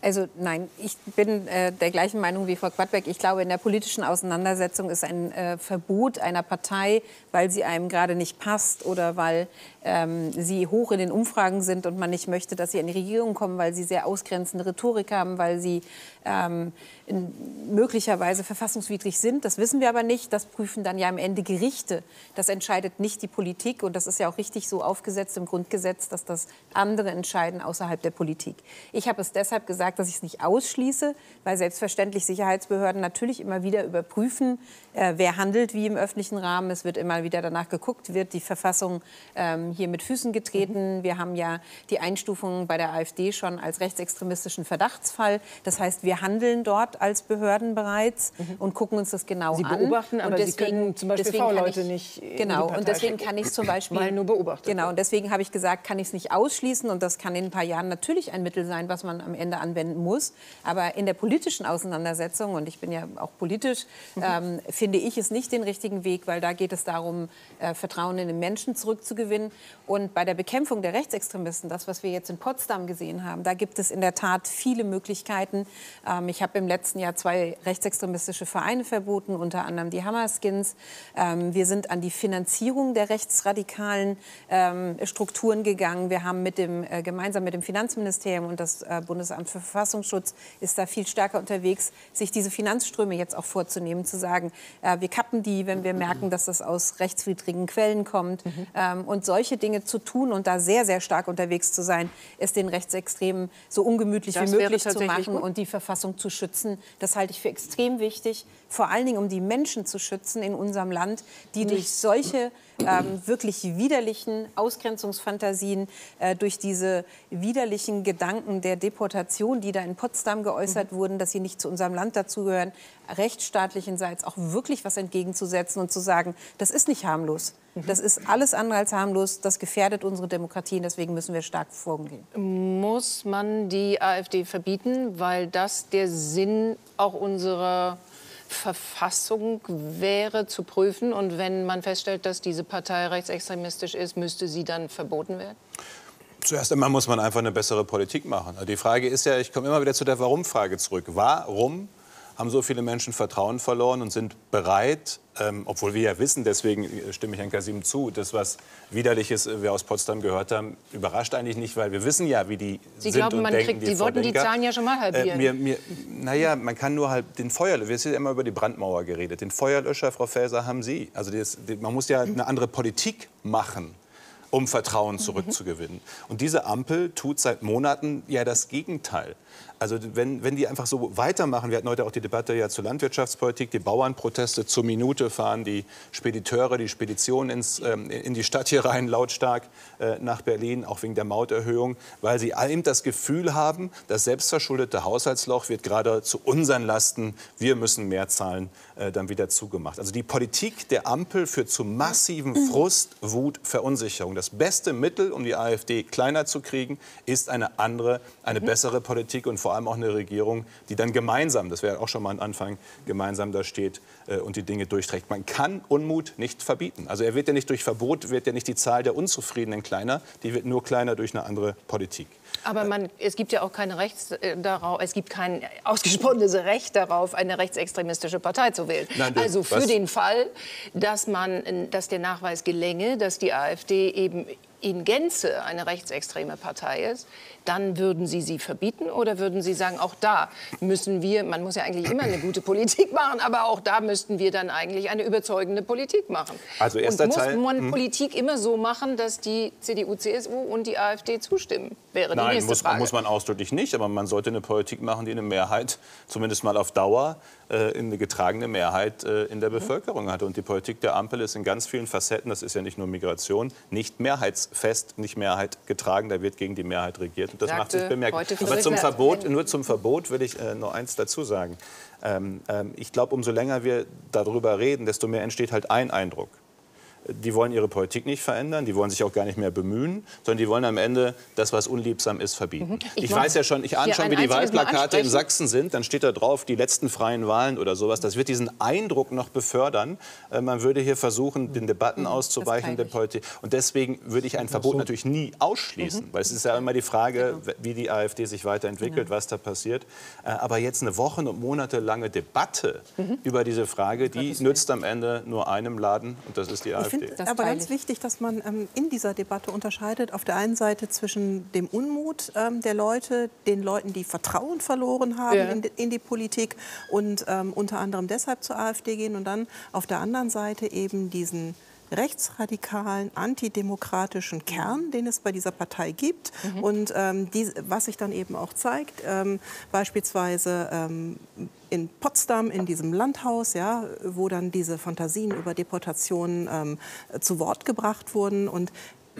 Also nein, ich bin äh, der gleichen Meinung wie Frau Quadbeck. Ich glaube, in der politischen Auseinandersetzung ist ein äh, Verbot einer Partei, weil sie einem gerade nicht passt oder weil ähm, sie hoch in den Umfragen sind und man nicht möchte, dass sie in die Regierung kommen, weil sie sehr ausgrenzende Rhetorik haben, weil sie ähm, möglicherweise verfassungswidrig sind. Das wissen wir aber nicht. Das prüfen dann ja am Ende Gerichte. Das entscheidet nicht die Politik. Und das ist ja auch richtig so aufgesetzt im Grundgesetz, dass das andere entscheiden außerhalb der Politik. Ich habe es deshalb gesagt, dass ich es nicht ausschließe, weil selbstverständlich Sicherheitsbehörden natürlich immer wieder überprüfen, wer handelt wie im öffentlichen Rahmen. Es wird immer wieder danach geguckt, wird die Verfassung ähm, hier mit Füßen getreten. Wir haben ja die Einstufung bei der AfD schon als rechtsextremistischen Verdachtsfall. Das heißt, wir handeln dort als Behörden bereits mhm. und gucken uns das genau Sie an. Sie beobachten, aber deswegen, Sie können zum Beispiel V-Leute nicht Genau, und deswegen kann ich es zum Beispiel... Mal nur beobachten. Genau, und deswegen habe ich gesagt, kann ich es nicht ausschließen und das kann in ein paar Jahren natürlich ein Mittel sein, was man am Ende anwenden muss. Aber in der politischen Auseinandersetzung, und ich bin ja auch politisch, mhm. ähm, finde ich es nicht den richtigen Weg, weil da geht es darum, äh, Vertrauen in den Menschen zurückzugewinnen. Und bei der Bekämpfung der Rechtsextremisten, das, was wir jetzt in Potsdam gesehen haben, da gibt es in der Tat viele Möglichkeiten. Ähm, ich habe im letzten Jahr zwei rechtsextremistische Vereine verboten, unter anderem die Hammerskins. Ähm, wir sind an die Finanzierung der rechtsradikalen ähm, Strukturen gegangen. Wir haben mit dem, äh, gemeinsam mit dem Finanzministerium und das äh, Bundesamt für Verfassungsschutz ist da viel stärker unterwegs, sich diese Finanzströme jetzt auch vorzunehmen, zu sagen, äh, wir kappen die, wenn wir merken, dass das aus rechtswidrigen Quellen kommt. Mhm. Ähm, und solche Dinge zu tun und da sehr, sehr stark unterwegs zu sein, es den Rechtsextremen so ungemütlich das wie möglich zu machen gut. und die Verfassung zu schützen. Das halte ich für extrem wichtig. Vor allen Dingen um die Menschen zu schützen in unserem Land, die durch solche ähm, wirklich widerlichen Ausgrenzungsfantasien, äh, durch diese widerlichen Gedanken der Deportation, die da in Potsdam geäußert mhm. wurden, dass sie nicht zu unserem Land dazugehören, rechtsstaatlichenseits auch wirklich was entgegenzusetzen und zu sagen, das ist nicht harmlos. Mhm. Das ist alles andere als harmlos. Das gefährdet unsere Demokratie und deswegen müssen wir stark vorgehen. Muss man die AfD verbieten, weil das der Sinn auch unserer Verfassung wäre zu prüfen. Und wenn man feststellt, dass diese Partei rechtsextremistisch ist, müsste sie dann verboten werden? Zuerst einmal muss man einfach eine bessere Politik machen. Die Frage ist ja, ich komme immer wieder zu der Warum-Frage zurück. Warum haben so viele Menschen Vertrauen verloren und sind bereit, ähm, obwohl wir ja wissen, deswegen stimme ich Herrn Kasim zu, das, was Widerliches wir aus Potsdam gehört haben, überrascht eigentlich nicht, weil wir wissen ja, wie die Sie sind glauben, man denken, kriegt, die, die wollten die Zahlen ja schon mal halbieren. Äh, mir, mir, naja, man kann nur halt den Feuerlöscher, wir haben ja immer über die Brandmauer geredet, den Feuerlöscher, Frau Faeser, haben Sie. Also das, man muss ja eine andere Politik machen um Vertrauen zurückzugewinnen. Und diese Ampel tut seit Monaten ja das Gegenteil. Also wenn, wenn die einfach so weitermachen, wir hatten heute auch die Debatte ja zur Landwirtschaftspolitik, die Bauernproteste zur Minute fahren, die Spediteure, die Speditionen ins, ähm, in die Stadt hier rein, lautstark äh, nach Berlin, auch wegen der Mauterhöhung, weil sie allem das Gefühl haben, das selbstverschuldete Haushaltsloch wird gerade zu unseren Lasten, wir müssen mehr zahlen, äh, dann wieder zugemacht. Also die Politik der Ampel führt zu massiven Frust, Wut, Verunsicherung. Das beste Mittel, um die AfD kleiner zu kriegen, ist eine andere, eine mhm. bessere Politik und vor allem auch eine Regierung, die dann gemeinsam, das wäre auch schon mal ein Anfang, gemeinsam da steht äh, und die Dinge durchträgt. Man kann Unmut nicht verbieten. Also er wird ja nicht durch Verbot, wird ja nicht die Zahl der Unzufriedenen kleiner, die wird nur kleiner durch eine andere Politik. Aber man, es gibt ja auch keine Rechts äh, darauf, es gibt kein ausgesprochenes Recht darauf, eine rechtsextremistische Partei zu wählen. Nein, du, also für was? den Fall, dass man, dass der Nachweis gelänge, dass die AfD eben in Gänze eine rechtsextreme Partei ist, dann würden Sie sie verbieten oder würden Sie sagen, auch da müssen wir, man muss ja eigentlich immer eine gute Politik machen, aber auch da müssten wir dann eigentlich eine überzeugende Politik machen. Also erster und muss Teil, man hm. Politik immer so machen, dass die CDU, CSU und die AfD zustimmen? Wäre Nein, die nächste muss, Frage. muss man ausdrücklich nicht, aber man sollte eine Politik machen, die eine Mehrheit, zumindest mal auf Dauer, äh, eine getragene Mehrheit äh, in der Bevölkerung hat. Und die Politik der Ampel ist in ganz vielen Facetten, das ist ja nicht nur Migration, nicht mehrheitsfest, nicht Mehrheit getragen. Da wird gegen die Mehrheit regiert. Das macht sich bemerkbar. Aber zum Verbot, nur zum Verbot will ich äh, noch eins dazu sagen. Ähm, ähm, ich glaube, umso länger wir darüber reden, desto mehr entsteht halt ein Eindruck die wollen ihre Politik nicht verändern, die wollen sich auch gar nicht mehr bemühen, sondern die wollen am Ende das, was unliebsam ist, verbieten. Mhm. Ich, ich weiß ja schon, ich ahne schon, wie die Wahlplakate in Sachsen sind. Dann steht da drauf, die letzten freien Wahlen oder sowas. Das wird diesen Eindruck noch befördern. Äh, man würde hier versuchen, den Debatten mhm. auszuweichen der Politik. Und deswegen würde ich ein Verbot natürlich nie ausschließen, mhm. weil es ist ja immer die Frage, genau. wie die AfD sich weiterentwickelt, genau. was da passiert. Äh, aber jetzt eine Wochen- und monatelange Debatte mhm. über diese Frage, die nützt am Ende nur einem Laden und das ist die AfD finde aber ganz wichtig, dass man ähm, in dieser Debatte unterscheidet. Auf der einen Seite zwischen dem Unmut ähm, der Leute, den Leuten, die Vertrauen verloren haben ja. in, in, die Politik und ähm, unter anderem deshalb zur AfD gehen. Und dann auf der anderen Seite eben diesen rechtsradikalen, antidemokratischen Kern, den es bei dieser Partei gibt. Mhm. Und ähm, die, was sich dann eben auch zeigt, ähm, beispielsweise ähm, in Potsdam, in diesem Landhaus, ja, wo dann diese Fantasien über Deportationen ähm, zu Wort gebracht wurden. Und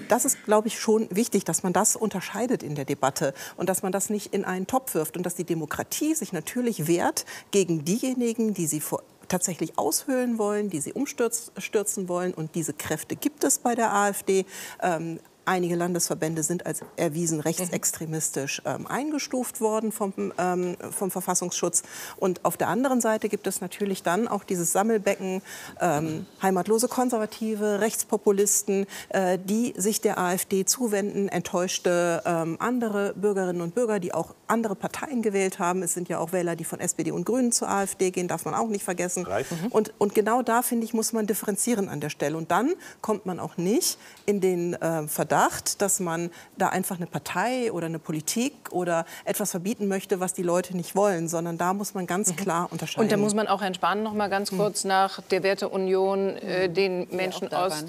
das ist, glaube ich, schon wichtig, dass man das unterscheidet in der Debatte und dass man das nicht in einen Topf wirft und dass die Demokratie sich natürlich wehrt gegen diejenigen, die sie vor tatsächlich aushöhlen wollen, die sie umstürzen wollen. Und diese Kräfte gibt es bei der AfD. Ähm, Einige Landesverbände sind als erwiesen rechtsextremistisch ähm, eingestuft worden vom, ähm, vom Verfassungsschutz. Und auf der anderen Seite gibt es natürlich dann auch dieses Sammelbecken ähm, heimatlose Konservative, Rechtspopulisten, äh, die sich der AfD zuwenden, enttäuschte ähm, andere Bürgerinnen und Bürger, die auch andere Parteien gewählt haben. Es sind ja auch Wähler, die von SPD und Grünen zur AfD gehen, darf man auch nicht vergessen. Mhm. Und, und genau da, finde ich, muss man differenzieren an der Stelle. Und dann kommt man auch nicht in den äh, Verdacht, dass man da einfach eine Partei oder eine Politik oder etwas verbieten möchte, was die Leute nicht wollen, sondern da muss man ganz mhm. klar unterscheiden. Und da muss man auch Herrn Spahn noch mal ganz mhm. kurz mhm. nach der Werteunion äh, mhm. den Menschen aus,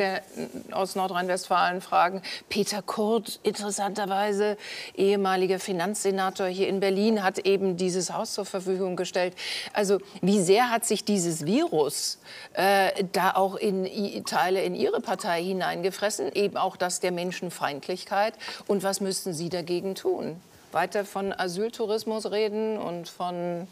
aus Nordrhein-Westfalen fragen. Peter Kurt, interessanterweise ehemaliger Finanzsenator hier in Berlin hat eben dieses Haus zur Verfügung gestellt. Also wie sehr hat sich dieses Virus äh, da auch in Teile in Ihre Partei hineingefressen? Eben auch das der Menschenfeindlichkeit. Und was müssten Sie dagegen tun? Weiter von Asyltourismus reden und von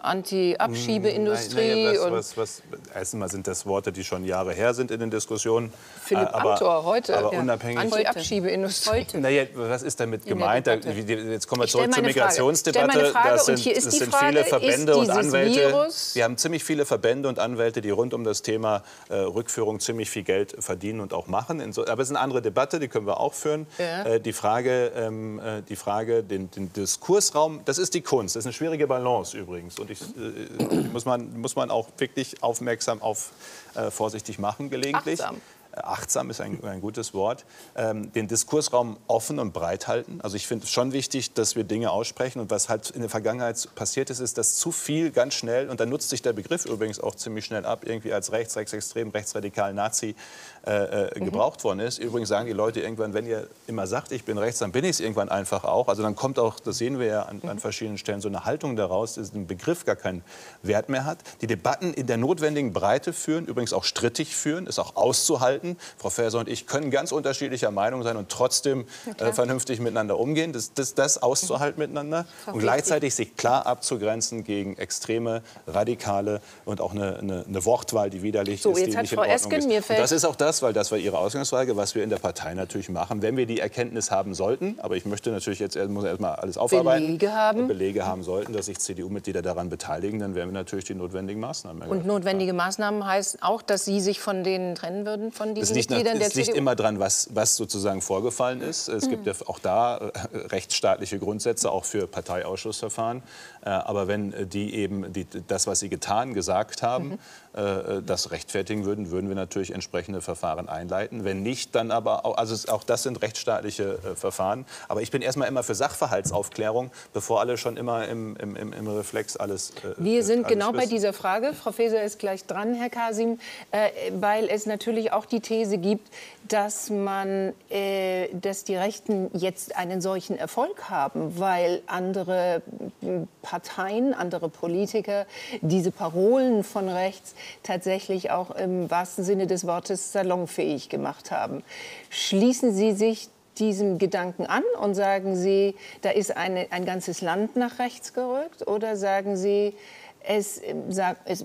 Anti-Abschiebeindustrie. Hm, was, was, was, erstmal sind das Worte, die schon Jahre her sind in den Diskussionen. Philipp aber, Amthor heute. Aber ja. unabhängig. Anti-Abschiebeindustrie. Naja, was ist damit gemeint? Da, jetzt kommen wir zurück zur Migrationsdebatte. Das sind, das sind Frage, viele Verbände und Anwälte. Virus? Wir haben ziemlich viele Verbände und Anwälte, die rund um das Thema äh, Rückführung ziemlich viel Geld verdienen und auch machen. So, aber es ist eine andere Debatte, die können wir auch führen. Ja. Äh, die Frage, ähm, äh, die Frage den, den Diskursraum, das ist die Kunst. Das ist eine schwierige Balance übrigens. Und und ich, äh, muss, man, muss man auch wirklich aufmerksam auf äh, vorsichtig machen gelegentlich. Achtsam achtsam ist ein, ein gutes Wort, ähm, den Diskursraum offen und breit halten. Also ich finde es schon wichtig, dass wir Dinge aussprechen. Und was halt in der Vergangenheit passiert ist, ist, dass zu viel ganz schnell, und da nutzt sich der Begriff übrigens auch ziemlich schnell ab, irgendwie als rechts, rechtsextrem, rechtsradikal, Nazi äh, äh, mhm. gebraucht worden ist. Übrigens sagen die Leute irgendwann, wenn ihr immer sagt, ich bin rechts, dann bin ich es irgendwann einfach auch. Also dann kommt auch, das sehen wir ja an, an verschiedenen Stellen, so eine Haltung daraus, dass ein Begriff gar keinen Wert mehr hat. Die Debatten in der notwendigen Breite führen, übrigens auch strittig führen, ist auch auszuhalten halten. Frau Faeser und ich können ganz unterschiedlicher Meinung sein und trotzdem äh, vernünftig miteinander umgehen. Das, das, das auszuhalten miteinander und gleichzeitig sich klar abzugrenzen gegen extreme, radikale und auch eine, eine, eine Wortwahl, die widerlich so, ist, die nicht Frau Esken, ist. Und das ist auch das, weil das war Ihre Ausgangsfrage, was wir in der Partei natürlich machen, wenn wir die Erkenntnis haben sollten. Aber ich möchte natürlich jetzt muss erst mal alles aufarbeiten. Belege haben. Belege haben sollten, dass sich CDU-Mitglieder daran beteiligen, dann werden wir natürlich die notwendigen Maßnahmen. Und notwendige Maßnahmen heißt auch, dass Sie sich von denen trennen würden, von diesen liegt, nach, es liegt immer dran, was, was sozusagen vorgefallen ist. Es mhm. gibt ja auch da äh, rechtsstaatliche Grundsätze, auch für Parteiausschussverfahren. Äh, aber wenn äh, die eben die, das, was sie getan, gesagt haben, mhm. Das rechtfertigen würden, würden wir natürlich entsprechende Verfahren einleiten. Wenn nicht, dann aber auch, also auch das sind rechtsstaatliche Verfahren. Aber ich bin erstmal immer für Sachverhaltsaufklärung, bevor alle schon immer im, im, im Reflex alles. Wir sind alles genau wissen. bei dieser Frage. Frau Faeser ist gleich dran, Herr Kasim, weil es natürlich auch die These gibt, dass man, äh, dass die Rechten jetzt einen solchen Erfolg haben, weil andere Parteien, andere Politiker diese Parolen von rechts tatsächlich auch im wahrsten Sinne des Wortes salonfähig gemacht haben. Schließen Sie sich diesem Gedanken an und sagen Sie, da ist eine, ein ganzes Land nach rechts gerückt? Oder sagen Sie, es, ähm, es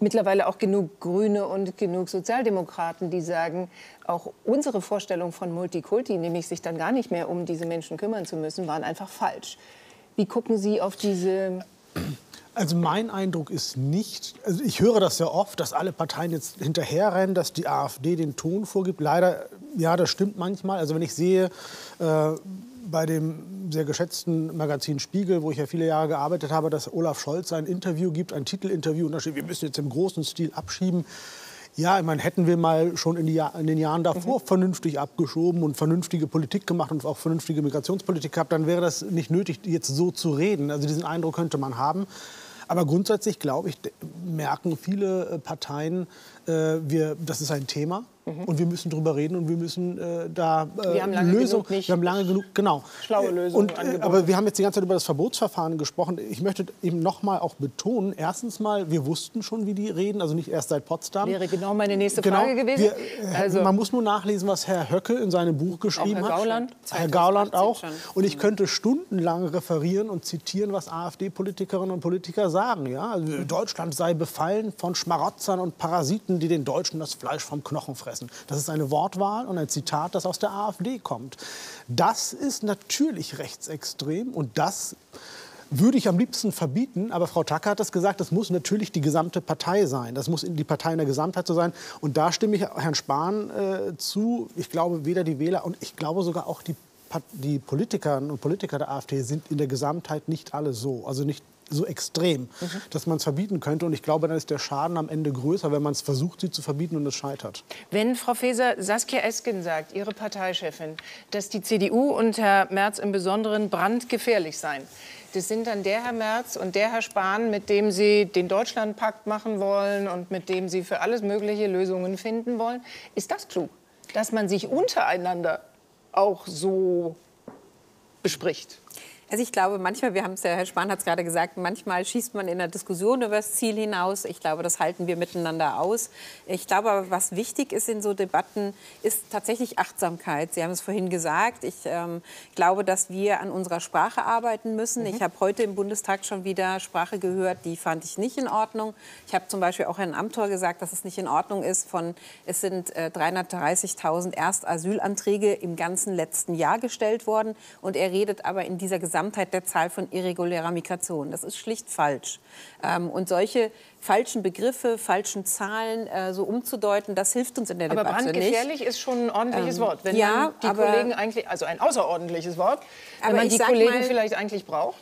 mittlerweile auch genug Grüne und genug Sozialdemokraten, die sagen, auch unsere Vorstellung von Multikulti, nämlich sich dann gar nicht mehr um diese Menschen kümmern zu müssen, waren einfach falsch. Wie gucken Sie auf diese also mein Eindruck ist nicht, also ich höre das sehr oft, dass alle Parteien jetzt hinterherrennen, dass die AfD den Ton vorgibt. Leider, ja, das stimmt manchmal. Also wenn ich sehe, äh, bei dem sehr geschätzten Magazin Spiegel, wo ich ja viele Jahre gearbeitet habe, dass Olaf Scholz ein Interview gibt, ein Titelinterview, und da steht, wir müssen jetzt im großen Stil abschieben. Ja, ich meine, hätten wir mal schon in, Jahr, in den Jahren davor mhm. vernünftig abgeschoben und vernünftige Politik gemacht und auch vernünftige Migrationspolitik gehabt, dann wäre das nicht nötig, jetzt so zu reden. Also diesen Eindruck könnte man haben. Aber grundsätzlich, glaube ich, merken viele äh, Parteien, äh, wir, das ist ein Thema. Mhm. Und wir müssen darüber reden und wir müssen äh, da äh, wir haben lange Lösung, genug nicht wir haben lange genug, genau. Schlaue Lösungen und, äh, Aber wir haben jetzt die ganze Zeit über das Verbotsverfahren gesprochen. Ich möchte eben noch mal auch betonen, erstens mal, wir wussten schon, wie die reden, also nicht erst seit Potsdam. Wäre genau meine nächste genau, Frage gewesen. Wir, äh, also, man muss nur nachlesen, was Herr Höcke in seinem Buch geschrieben Herr Gauland, hat. Herr Gauland auch. Schon. Und ich könnte stundenlang referieren und zitieren, was AfD-Politikerinnen und Politiker sagen. Ja? Also, Deutschland sei befallen von Schmarotzern und Parasiten, die den Deutschen das Fleisch vom Knochen fressen. Das ist eine Wortwahl und ein Zitat, das aus der AfD kommt. Das ist natürlich rechtsextrem und das würde ich am liebsten verbieten, aber Frau Tacker hat das gesagt, das muss natürlich die gesamte Partei sein. Das muss die Partei in der Gesamtheit so sein. Und da stimme ich Herrn Spahn äh, zu. Ich glaube, weder die Wähler und ich glaube sogar auch die, die Politikerinnen und Politiker der AfD sind in der Gesamtheit nicht alle so. Also nicht so extrem, mhm. dass man es verbieten könnte. Und ich glaube, dann ist der Schaden am Ende größer, wenn man es versucht, sie zu verbieten und es scheitert. Wenn Frau Faeser Saskia Esken sagt, Ihre Parteichefin, dass die CDU und Herr Merz im Besonderen brandgefährlich seien, das sind dann der Herr Merz und der Herr Spahn, mit dem Sie den Deutschlandpakt machen wollen und mit dem Sie für alles mögliche Lösungen finden wollen. Ist das klug, dass man sich untereinander auch so bespricht? Also ich glaube, manchmal, wir haben es ja, Herr Spahn hat es gerade gesagt, manchmal schießt man in der Diskussion über das Ziel hinaus. Ich glaube, das halten wir miteinander aus. Ich glaube aber, was wichtig ist in so Debatten, ist tatsächlich Achtsamkeit. Sie haben es vorhin gesagt. Ich ähm, glaube, dass wir an unserer Sprache arbeiten müssen. Mhm. Ich habe heute im Bundestag schon wieder Sprache gehört, die fand ich nicht in Ordnung. Ich habe zum Beispiel auch Herrn Amthor gesagt, dass es nicht in Ordnung ist. Von, es sind äh, 330.000 Erstasylanträge im ganzen letzten Jahr gestellt worden. Und er redet aber in dieser gesamten Gesamtheit der Zahl von irregulärer Migration. Das ist schlicht falsch. Ähm, und solche falschen Begriffe, falschen Zahlen äh, so umzudeuten, das hilft uns in der aber Debatte nicht. Aber brandgefährlich ist schon ein ordentliches ähm, Wort. Wenn ja, man die Kollegen eigentlich, also ein außerordentliches Wort, wenn man die Kollegen mal, vielleicht eigentlich braucht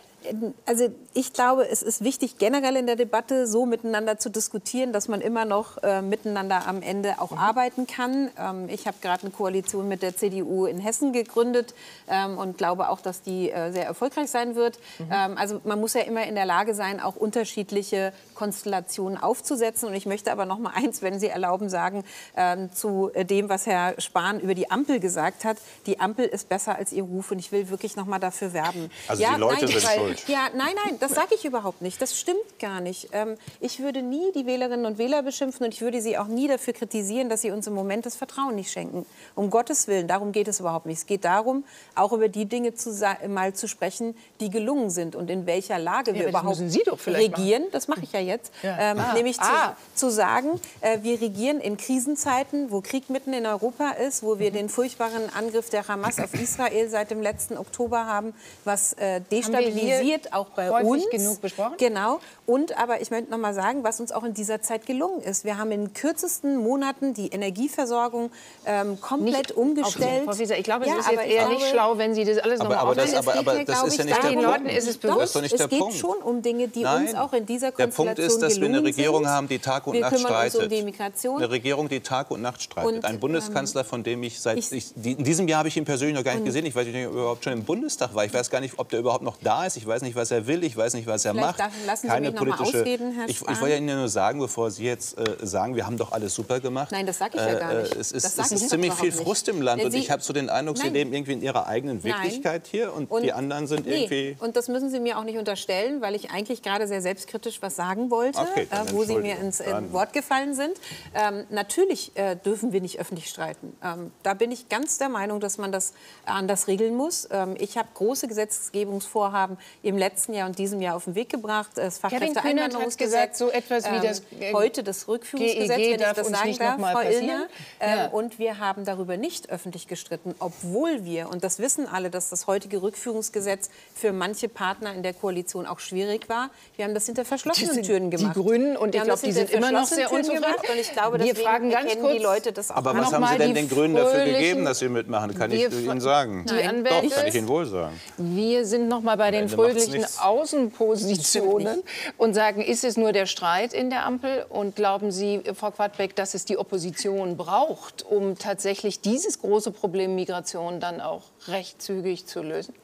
also ich glaube, es ist wichtig, generell in der Debatte so miteinander zu diskutieren, dass man immer noch äh, miteinander am Ende auch mhm. arbeiten kann. Ähm, ich habe gerade eine Koalition mit der CDU in Hessen gegründet ähm, und glaube auch, dass die äh, sehr erfolgreich sein wird. Mhm. Ähm, also man muss ja immer in der Lage sein, auch unterschiedliche Konstellationen aufzusetzen. Und ich möchte aber noch mal eins, wenn Sie erlauben, sagen ähm, zu dem, was Herr Spahn über die Ampel gesagt hat. Die Ampel ist besser als Ihr Ruf und ich will wirklich noch mal dafür werben. Also ja, die Leute nein, sind schuld schuld. Ja, nein, nein, das sage ich überhaupt nicht. Das stimmt gar nicht. Ähm, ich würde nie die Wählerinnen und Wähler beschimpfen und ich würde sie auch nie dafür kritisieren, dass sie uns im Moment das Vertrauen nicht schenken. Um Gottes Willen, darum geht es überhaupt nicht. Es geht darum, auch über die Dinge zu, mal zu sprechen, die gelungen sind und in welcher Lage ja, wir überhaupt regieren. Machen. Das mache ich ja jetzt. Ja. Ähm, ah. Nämlich ah. Zu, zu, sagen, äh, wir regieren in Krisenzeiten, wo Krieg mitten in Europa ist, wo wir mhm. den furchtbaren Angriff der Hamas auf Israel seit dem letzten Oktober haben, was äh, destabilisiert passiert auch bei uns. genug besprochen. Genau. Und aber ich möchte noch mal sagen, was uns auch in dieser Zeit gelungen ist. Wir haben in kürzesten Monaten die Energieversorgung ähm, komplett nicht umgestellt. Frau Wieser, ich glaube, ja, es ist eher nicht schlau, wenn Sie das alles aber, noch mal das, aber, aber das ist ja nicht der Punkt. Ist es bewusst. Das ist nicht es geht Punkt. schon um Dinge, die Nein. uns auch in dieser Konstellation Der Punkt ist, dass wir eine Regierung haben, die Tag und wir Nacht streitet. Um die Migration. Eine Regierung, die Tag und Nacht streitet. Und, Ein Bundeskanzler, von dem ich seit ich, ich, in diesem Jahr habe ich ihn persönlich noch gar nicht gesehen. Ich weiß nicht, ob er überhaupt schon im Bundestag war. Ich weiß gar nicht, ob der überhaupt noch da ist. Ich weiß nicht, was er will. Ich weiß nicht, was er Vielleicht macht. Lassen Keine Sie mich politische. Ausreden, Herr ich, ich wollte Ihnen nur sagen, bevor Sie jetzt äh, sagen, wir haben doch alles super gemacht. Nein, das sage ich ja gar nicht. Äh, es ist, es ist ziemlich viel Frust im Land und ich habe so den Eindruck, Sie leben irgendwie in Ihrer eigenen Wirklichkeit Nein. hier und, und, die anderen sind nee. irgendwie. Und das müssen Sie mir auch nicht unterstellen, weil ich eigentlich gerade sehr selbstkritisch was sagen wollte, okay, äh, wo Sie mir ins in Wort gefallen sind. Ähm, natürlich äh, dürfen wir nicht öffentlich streiten. Ähm, da bin ich ganz der Meinung, dass man das anders regeln muss. Ähm, ich habe große Gesetzgebungsvorhaben im letzten Jahr und diesem Jahr auf den Weg gebracht. Das Fachkräfteeinwanderungsgesetz, so etwas wie das ähm, heute das Rückführungsgesetz, GEG wenn ich das sagen darf, Frau Illner. Ähm, ja. Und wir haben darüber nicht öffentlich gestritten, obwohl wir und das wissen alle, dass das heutige Rückführungsgesetz für manche Partner in der Koalition auch schwierig war. Wir haben das hinter verschlossenen sind, Türen gemacht. Die Grünen und ich glaube, die sind immer noch sehr unzufrieden. Und ich glaube, wir fragen ganz kurz, die Leute das auch. Aber was haben Sie denn den Grünen dafür gegeben, dass sie mitmachen? Kann ich Ihnen sagen. Die Anwälte, Doch, kann ich Ihnen wohl sagen. Wir sind noch mal bei den fröhlichen Außenpositionen und sagen, ist es nur der Streit in der Ampel? Und glauben Sie, Frau Quadbeck, dass es die Opposition braucht, um tatsächlich dieses große Problem Migration dann auch recht zügig zu lösen?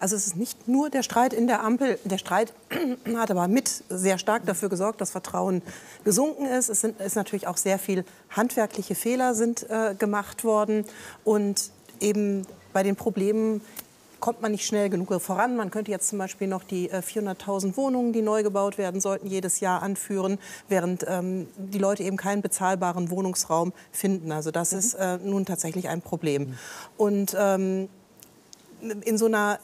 Also es ist nicht nur der Streit in der Ampel. Der Streit hat aber mit sehr stark dafür gesorgt, dass Vertrauen gesunken ist. Es sind ist natürlich auch sehr viel handwerkliche Fehler sind äh, gemacht worden und eben bei den Problemen kommt man nicht schnell genug voran. Man könnte jetzt zum Beispiel noch die 400.000 äh, Wohnungen, die neu gebaut werden sollten, jedes Jahr anführen, während ähm, die Leute eben keinen bezahlbaren Wohnungsraum finden. Also das mhm. ist äh, nun tatsächlich ein Problem. Mhm. Und ähm, in so einer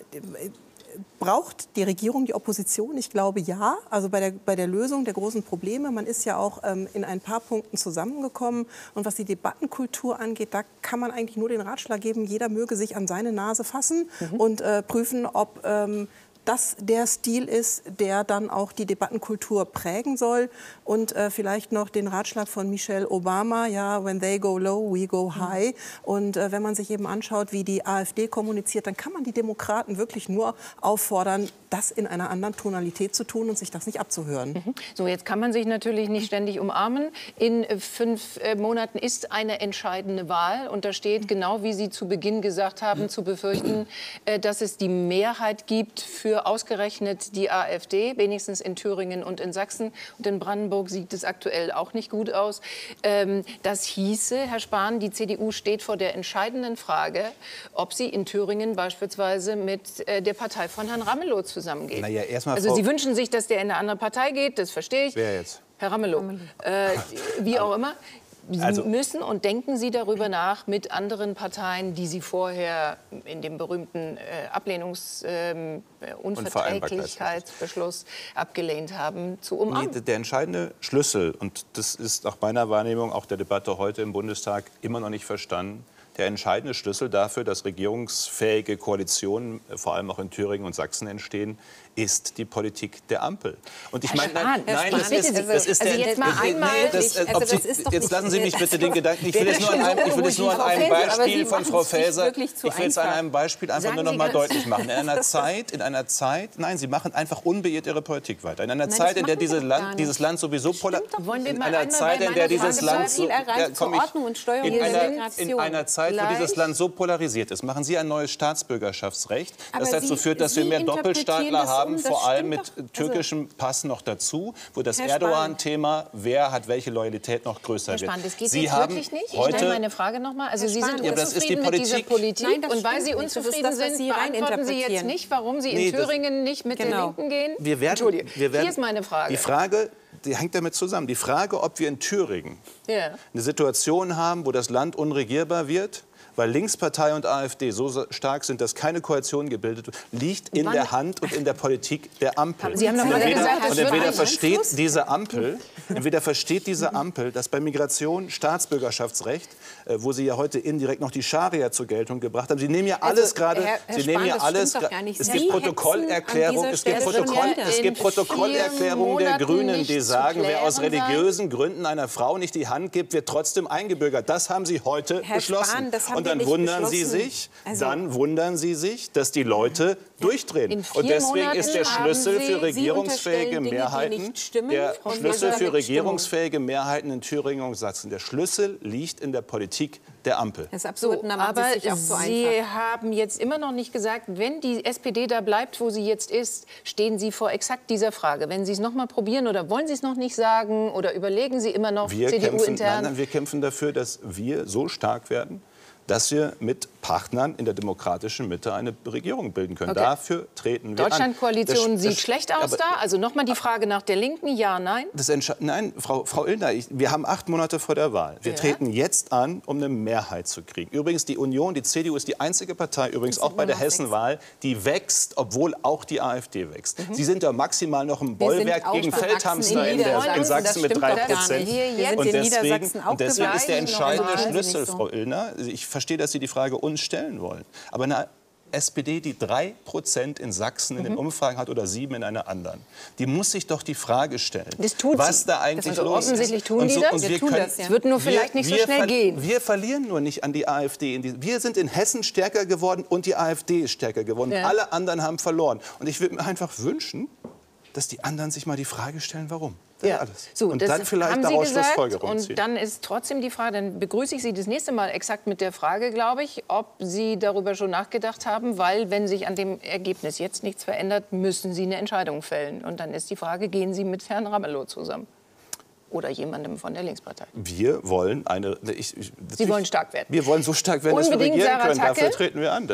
braucht die Regierung die Opposition? Ich glaube ja. Also bei der, bei der Lösung der großen Probleme. Man ist ja auch ähm, in ein paar Punkten zusammengekommen. Und was die Debattenkultur angeht, da kann man eigentlich nur den Ratschlag geben, jeder möge sich an seine Nase fassen mhm. und äh, prüfen, ob ähm, das der Stil ist, der dann auch die Debattenkultur prägen soll. Und äh, vielleicht noch den Ratschlag von Michelle Obama, ja, when they go low, we go high. Und äh, wenn man sich eben anschaut, wie die AfD kommuniziert, dann kann man die Demokraten wirklich nur auffordern, das in einer anderen Tonalität zu tun und sich das nicht abzuhören. Mhm. So, jetzt kann man sich natürlich nicht ständig umarmen. In äh, fünf äh, Monaten ist eine entscheidende Wahl und da steht genau, wie Sie zu Beginn gesagt haben, zu befürchten, äh, dass es die Mehrheit gibt für für ausgerechnet die AfD, wenigstens in Thüringen und in Sachsen. Und in Brandenburg sieht es aktuell auch nicht gut aus. Ähm, das hieße, Herr Spahn, die CDU steht vor der entscheidenden Frage, ob sie in Thüringen beispielsweise mit äh, der Partei von Herrn Ramelow zusammengeht. Naja, also Sie wünschen sich, dass der in eine andere Partei geht, das verstehe ich. Wer jetzt? Herr Ramelow. Ramelow. Äh, wie auch immer. Also, müssen und denken Sie darüber nach, mit anderen Parteien, die Sie vorher in dem berühmten äh, Ablehnungsunverträglichkeitsbeschluss äh, abgelehnt haben, zu umarmen? Nee, der entscheidende Schlüssel, und das ist nach meiner Wahrnehmung auch der Debatte heute im Bundestag immer noch nicht verstanden, der entscheidende Schlüssel dafür, dass regierungsfähige Koalitionen, äh, vor allem auch in Thüringen und Sachsen entstehen, ist die Politik der Ampel. Und ich meine, nein, nein, das ist, das ist also der, jetzt mal einmal, nee, das, also das Sie, jetzt lassen Sie mich bitte den Gedanken. Ich will es nur an einem, ich will es nur an einem Beispiel von Frau Faeser. Ich will es an einem Beispiel einfach nur noch mal deutlich machen. In einer Zeit, in einer Zeit, nein, Sie machen einfach unbeirrt Ihre Politik weiter. In einer Zeit, in der diese Land, dieses Land sowieso polarisiert, in einer Zeit, in der dieses Land so, in einer, in einer Zeit, wo dieses Land so polarisiert ist, machen Sie ein neues Staatsbürgerschaftsrecht, das dazu führt, dass wir mehr Doppelstaatler haben haben, vor allem mit also türkischem Pass noch dazu, wo das Erdogan-Thema, wer hat welche Loyalität noch größer Herr Spahn, das geht Sie jetzt haben wirklich nicht. Ich stelle meine Frage noch mal. Also Sie sind ja, unzufrieden die mit dieser Politik Nein, und weil Sie unzufrieden das, sind, Sie beantworten Sie jetzt nicht, warum Sie in Thüringen nicht mit genau. den Linken gehen. Wir werden, wir werden, Hier ist meine Frage. Die Frage die hängt damit zusammen. Die Frage, ob wir in Thüringen yeah. eine Situation haben, wo das Land unregierbar wird, weil Linkspartei und AfD so stark sind, dass keine Koalition gebildet wird, liegt in Wann? der Hand und in der Politik der Ampel. Sie haben und entweder, gesagt, und entweder versteht diese Ampel, entweder versteht diese Ampel, dass bei Migration Staatsbürgerschaftsrecht, wo Sie ja heute indirekt noch die Scharia zur Geltung gebracht haben, Sie nehmen ja alles also, gerade, Sie Spahn, nehmen ja alles, es gibt Protokollerklärungen, es gibt Protokoll, es gibt Protokollerklärungen der Grünen, die sagen, wer aus religiösen Gründen einer Frau nicht die Hand gibt, wird trotzdem eingebürgert. Das haben Sie heute Herr beschlossen. Spahn, und dann wundern Sie sich, also dann wundern Sie sich, dass die Leute durchdrehen. Und deswegen ist der Schlüssel für regierungsfähige Mehrheiten, der Schlüssel für regierungsfähige Mehrheiten in Thüringen und Sachsen. Der Schlüssel liegt in der Politik der Ampel. Das ist absurd, so, aber so Sie einfach. haben jetzt immer noch nicht gesagt, wenn die SPD da bleibt, wo sie jetzt ist, stehen Sie vor exakt dieser Frage. Wenn Sie es noch mal probieren oder wollen Sie es noch nicht sagen oder überlegen Sie immer noch CDU-intern? Wir kämpfen dafür, dass wir so stark werden, dass wir mit Partnern in der demokratischen Mitte eine Regierung bilden können. Okay. Dafür treten wir Deutschlandkoalition sieht schlecht aus da. Also nochmal die Frage nach der Linken. Ja, nein? nein, Frau, Frau Illner, ich, wir haben acht Monate vor der Wahl. Wir ja. treten jetzt an, um eine Mehrheit zu kriegen. Übrigens, die Union, die CDU ist die einzige Partei, übrigens auch bei der Hessenwahl, die wächst, obwohl auch die AfD wächst. Mhm. Sie sind da maximal noch ein Bollwerk gegen Feldhamster in, in, in Sachsen mit drei Prozent. Und deswegen, und deswegen ist der entscheidende Schlüssel, Frau Illner, ich verstehe, dass Sie die Frage uns stellen wollen. Aber eine SPD, die drei Prozent in Sachsen in den mhm. Umfragen hat oder sieben in einer anderen, die muss sich doch die Frage stellen, was da eigentlich also los offensichtlich ist. Offensichtlich tun die so, das. wir tun können, das ja. Es wird nur vielleicht wir, nicht so schnell gehen. Wir verlieren nur nicht an die AfD. Wir sind in Hessen stärker geworden und die AfD ist stärker geworden. Ja. Alle anderen haben verloren. Und ich würde mir einfach wünschen, dass die anderen sich mal die Frage stellen, warum. Ja, alles. So, und dann vielleicht daraus Schlussfolgerungen ziehen. Und dann ist trotzdem die Frage, dann begrüße ich Sie das nächste Mal exakt mit der Frage, glaube ich, ob Sie darüber schon nachgedacht haben, weil wenn sich an dem Ergebnis jetzt nichts verändert, müssen Sie eine Entscheidung fällen. Und dann ist die Frage, gehen Sie mit Herrn Ramelow zusammen? Oder jemandem von der Linkspartei. Wir wollen eine. Ich, Sie wollen stark werden. Wir wollen so stark werden, Unbedingt dass wir regieren können. Dafür treten wir an.